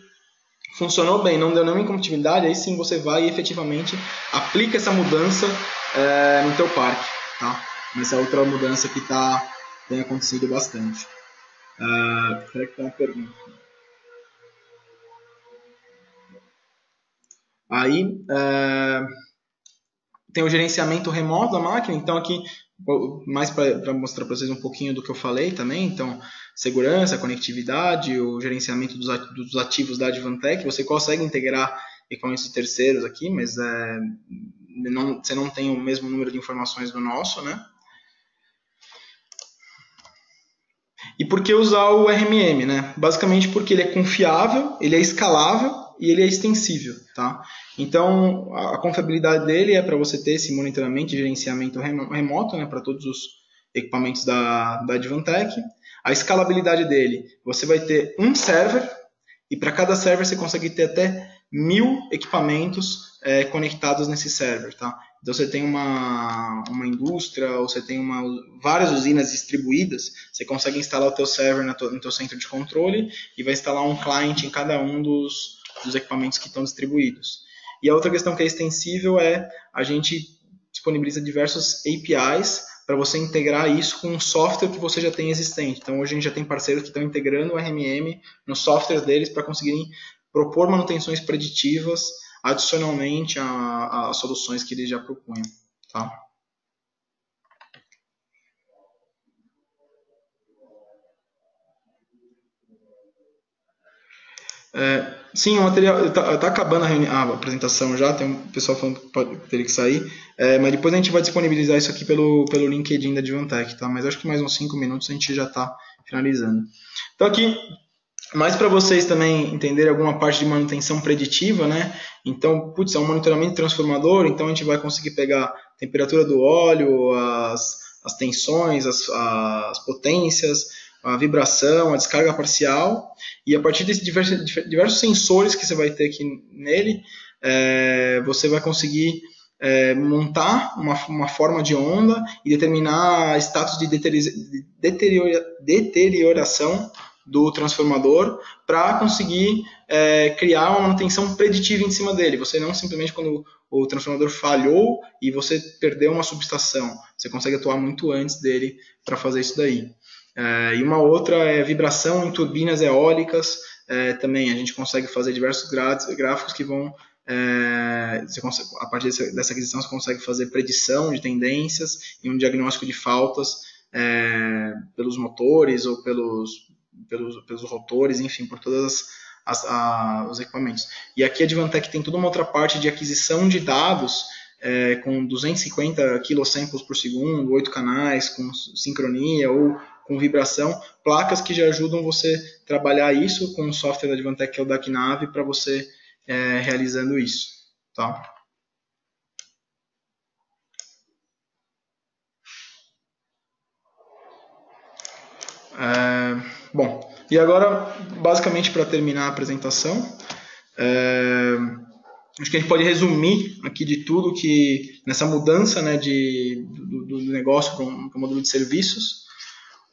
funcionou bem, não deu nenhuma incompatibilidade, aí sim você vai e efetivamente aplica essa mudança é, no teu parque. Tá? Essa é outra mudança que tá, tem acontecido bastante. Uh, será que tem uma pergunta? Aí uh, tem o gerenciamento remoto da máquina, então aqui mais para mostrar para vocês um pouquinho do que eu falei também, então segurança, conectividade, o gerenciamento dos ativos da Advantech, você consegue integrar equipamentos terceiros aqui, mas é, não, você não tem o mesmo número de informações do nosso, né? E por que usar o RMM, né? Basicamente porque ele é confiável, ele é escalável e ele é extensível, tá? Então, a confiabilidade dele é para você ter esse monitoramento e gerenciamento remoto, né, para todos os equipamentos da, da Advantech. A escalabilidade dele, você vai ter um server e para cada server você consegue ter até mil equipamentos é, conectados nesse server, tá? Então você tem uma, uma indústria ou você tem uma, várias usinas distribuídas, você consegue instalar o teu server no teu, centro de controle e vai instalar um client em cada um dos, dos equipamentos que estão distribuídos. E a outra questão que é extensível é a gente disponibiliza diversos APIs para você integrar isso com um software que você já tem existente. Então hoje a gente já tem parceiros que estão integrando o RMM nos softwares deles para conseguirem propor manutenções preditivas adicionalmente às soluções que eles já propunham. Tá? É, sim, o material está tá acabando a, a, apresentação já, tem um pessoal falando que pode ter que sair, é, mas depois a gente vai disponibilizar isso aqui pelo, pelo LinkedIn da Divantech, tá? Mas acho que mais uns 5 minutos a gente já está finalizando. Então aqui, mais para vocês também entenderem alguma parte de manutenção preditiva, né? Então, putz, é um monitoramento transformador, então a gente vai conseguir pegar a temperatura do óleo, as, as tensões, as, as potências, a vibração, a descarga parcial, e a partir desses diversos, diversos sensores que você vai ter aqui nele, é, você vai conseguir é, montar uma, uma forma de onda e determinar status de deteriora, deterioração do transformador para conseguir é, criar uma manutenção preditiva em cima dele. Você não simplesmente quando o transformador falhou e você perdeu uma subestação, você consegue atuar muito antes dele para fazer isso daí. É, e uma outra é vibração em turbinas eólicas. É, também a gente consegue fazer diversos gráficos que vão. É, consegue, a partir dessa, aquisição, você consegue fazer predição de tendências e um diagnóstico de faltas é, pelos motores ou pelos, pelos, pelos rotores, enfim, por todos os equipamentos. E aqui a Advantech tem toda uma outra parte de aquisição de dados é, com 250 kilosamples por segundo, 8 canais, com sincronia ou com vibração, placas que já ajudam você trabalhar isso com o software da Advantech, que é o DACNAV, para você é, realizando isso. Tá? É, bom, e agora, basicamente para terminar a apresentação, é, acho que a gente pode resumir aqui de tudo que nessa mudança né, de, do, do negócio para um, modelo de serviços,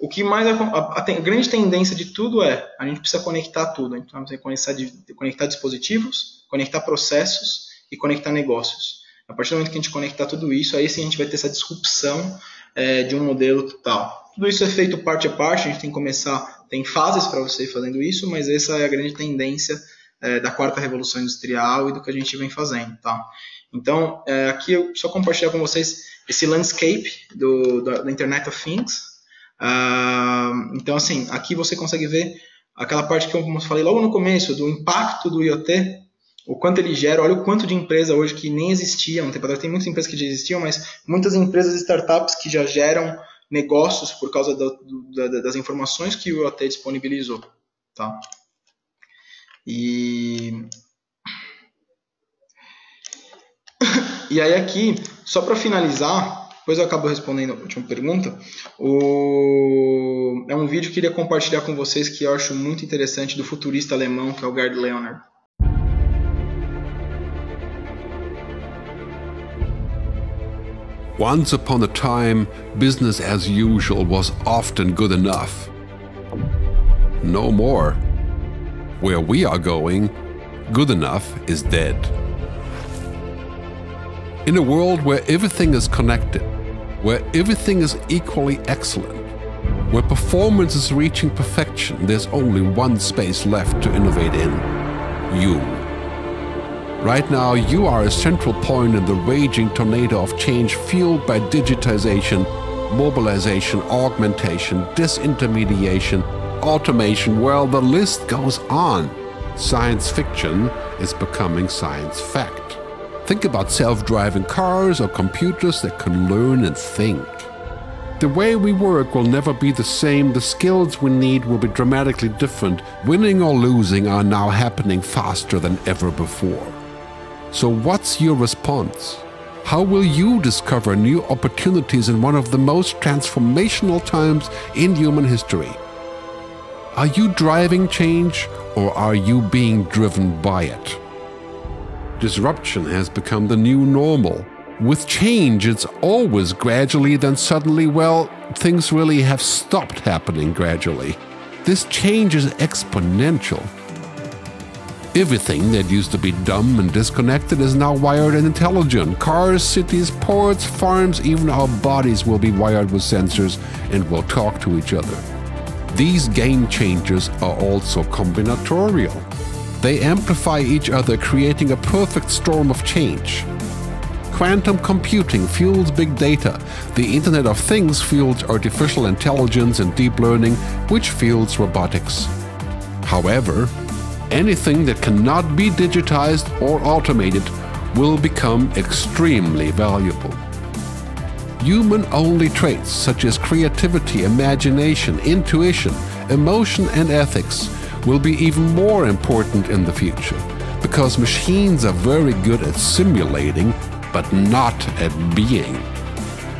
o que mais a, a, a, grande tendência de tudo é a gente precisa conectar tudo. Então, precisa conectar, conectar dispositivos, conectar processos e conectar negócios. A partir do momento que a gente conectar tudo isso, aí sim a gente vai ter essa disrupção é, de um modelo total. Tudo isso é feito parte a parte, a gente tem que começar, tem fases para você ir fazendo isso, mas essa é a grande tendência é, da quarta revolução industrial e do que a gente vem fazendo, tá? Então, é, aqui eu só compartilhar com vocês esse landscape do, da Internet of Things. Uh, então, assim, aqui você consegue ver aquela parte que eu falei logo no começo, do impacto do IoT, o quanto ele gera, olha o quanto de empresa hoje que nem existiam, tem muitas empresas que já existiam, mas muitas empresas startups que já geram negócios por causa do, do, das informações que o IoT disponibilizou. Tá? E, <coughs> e aí aqui, só para finalizar, depois eu acabo respondendo a última pergunta, o... é um vídeo que eu queria compartilhar com vocês que eu acho muito interessante do futurista alemão, que é o Gerd Leonard. Once upon a time, business as usual was often good enough. No more. Where we are going, good enough is dead. In a world where everything is connected, where everything is equally excellent, where performance is reaching perfection, there's only one space left to innovate in you. Right now, you are a central point in the raging tornado of change fueled by digitization, mobilization, augmentation, disintermediation, automation. Well, the list goes on. Science fiction is becoming science fact. Think about self driving cars or computers that can learn and think. The way we work will never be the same. The skills we need will be dramatically different. Winning or losing are now happening faster than ever before. So, what's your response? How will you discover new opportunities in one of the most transformational times in human history? Are you driving change or are you being driven by it? Disruption has become the new normal. With change, it's always gradually, then suddenly, well, things really have stopped happening gradually. This change is exponential. Everything that used to be dumb and disconnected is now wired and intelligent. Cars, cities, ports, farms, even our bodies will be wired with sensors and will talk to each other. These game changers are also combinatorial. They amplify each other, creating a perfect storm of change. Quantum computing fuels big data. The Internet of Things fuels artificial intelligence and deep learning, which fuels robotics. However, anything that cannot be digitized or automated will become extremely valuable. Human only traits such as creativity, imagination, intuition, emotion, and ethics will be even more important in the future because machines are very good at simulating but not at being.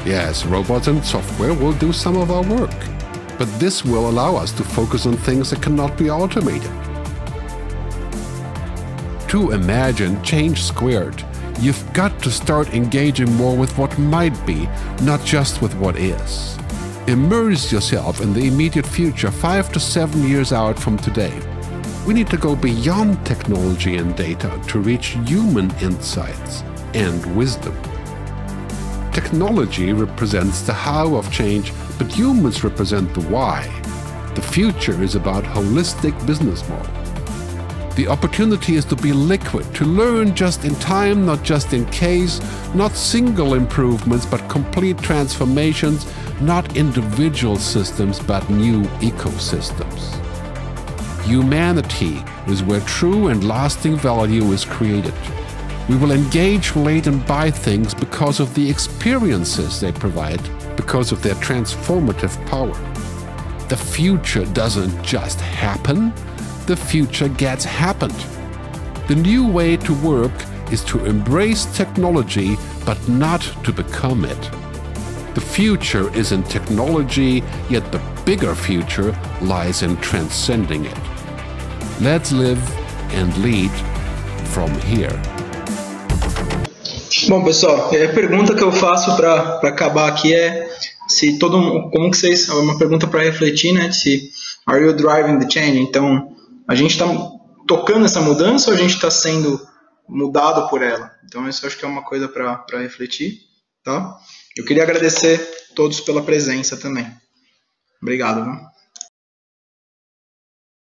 Yes, robots and software will do some of our work, but this will allow us to focus on things that cannot be automated to imagine change squared, you've got to start engaging more with what might be, not just with what is. Immerse yourself in the immediate future, five to seven years out from today. We need to go beyond technology and data to reach human insights and wisdom. Technology represents the how of change, but humans represent the why. The future is about holistic business model. The opportunity is to be liquid, to learn just in time, not just in case, not single improvements, but complete transformations, not individual systems, but new ecosystems. Humanity is where true and lasting value is created. We will engage, relate, and buy things because of the experiences they provide, because of their transformative power. The future doesn't just happen, the future gets happened. The new way to work is to embrace technology but not to become it. The future is in technology, yet the bigger future lies in transcending it. Let's live and lead from here. Bom, pessoal, a pergunta que eu faço para acabar aqui é se todo como que vocês, é uma pergunta para refletir, né, se are you driving the change? Então, a gente está tocando essa mudança ou a gente está sendo mudado por ela? Então, isso acho que é uma coisa para refletir. Tá? Eu queria agradecer a todos pela presença também. Obrigado. Viu?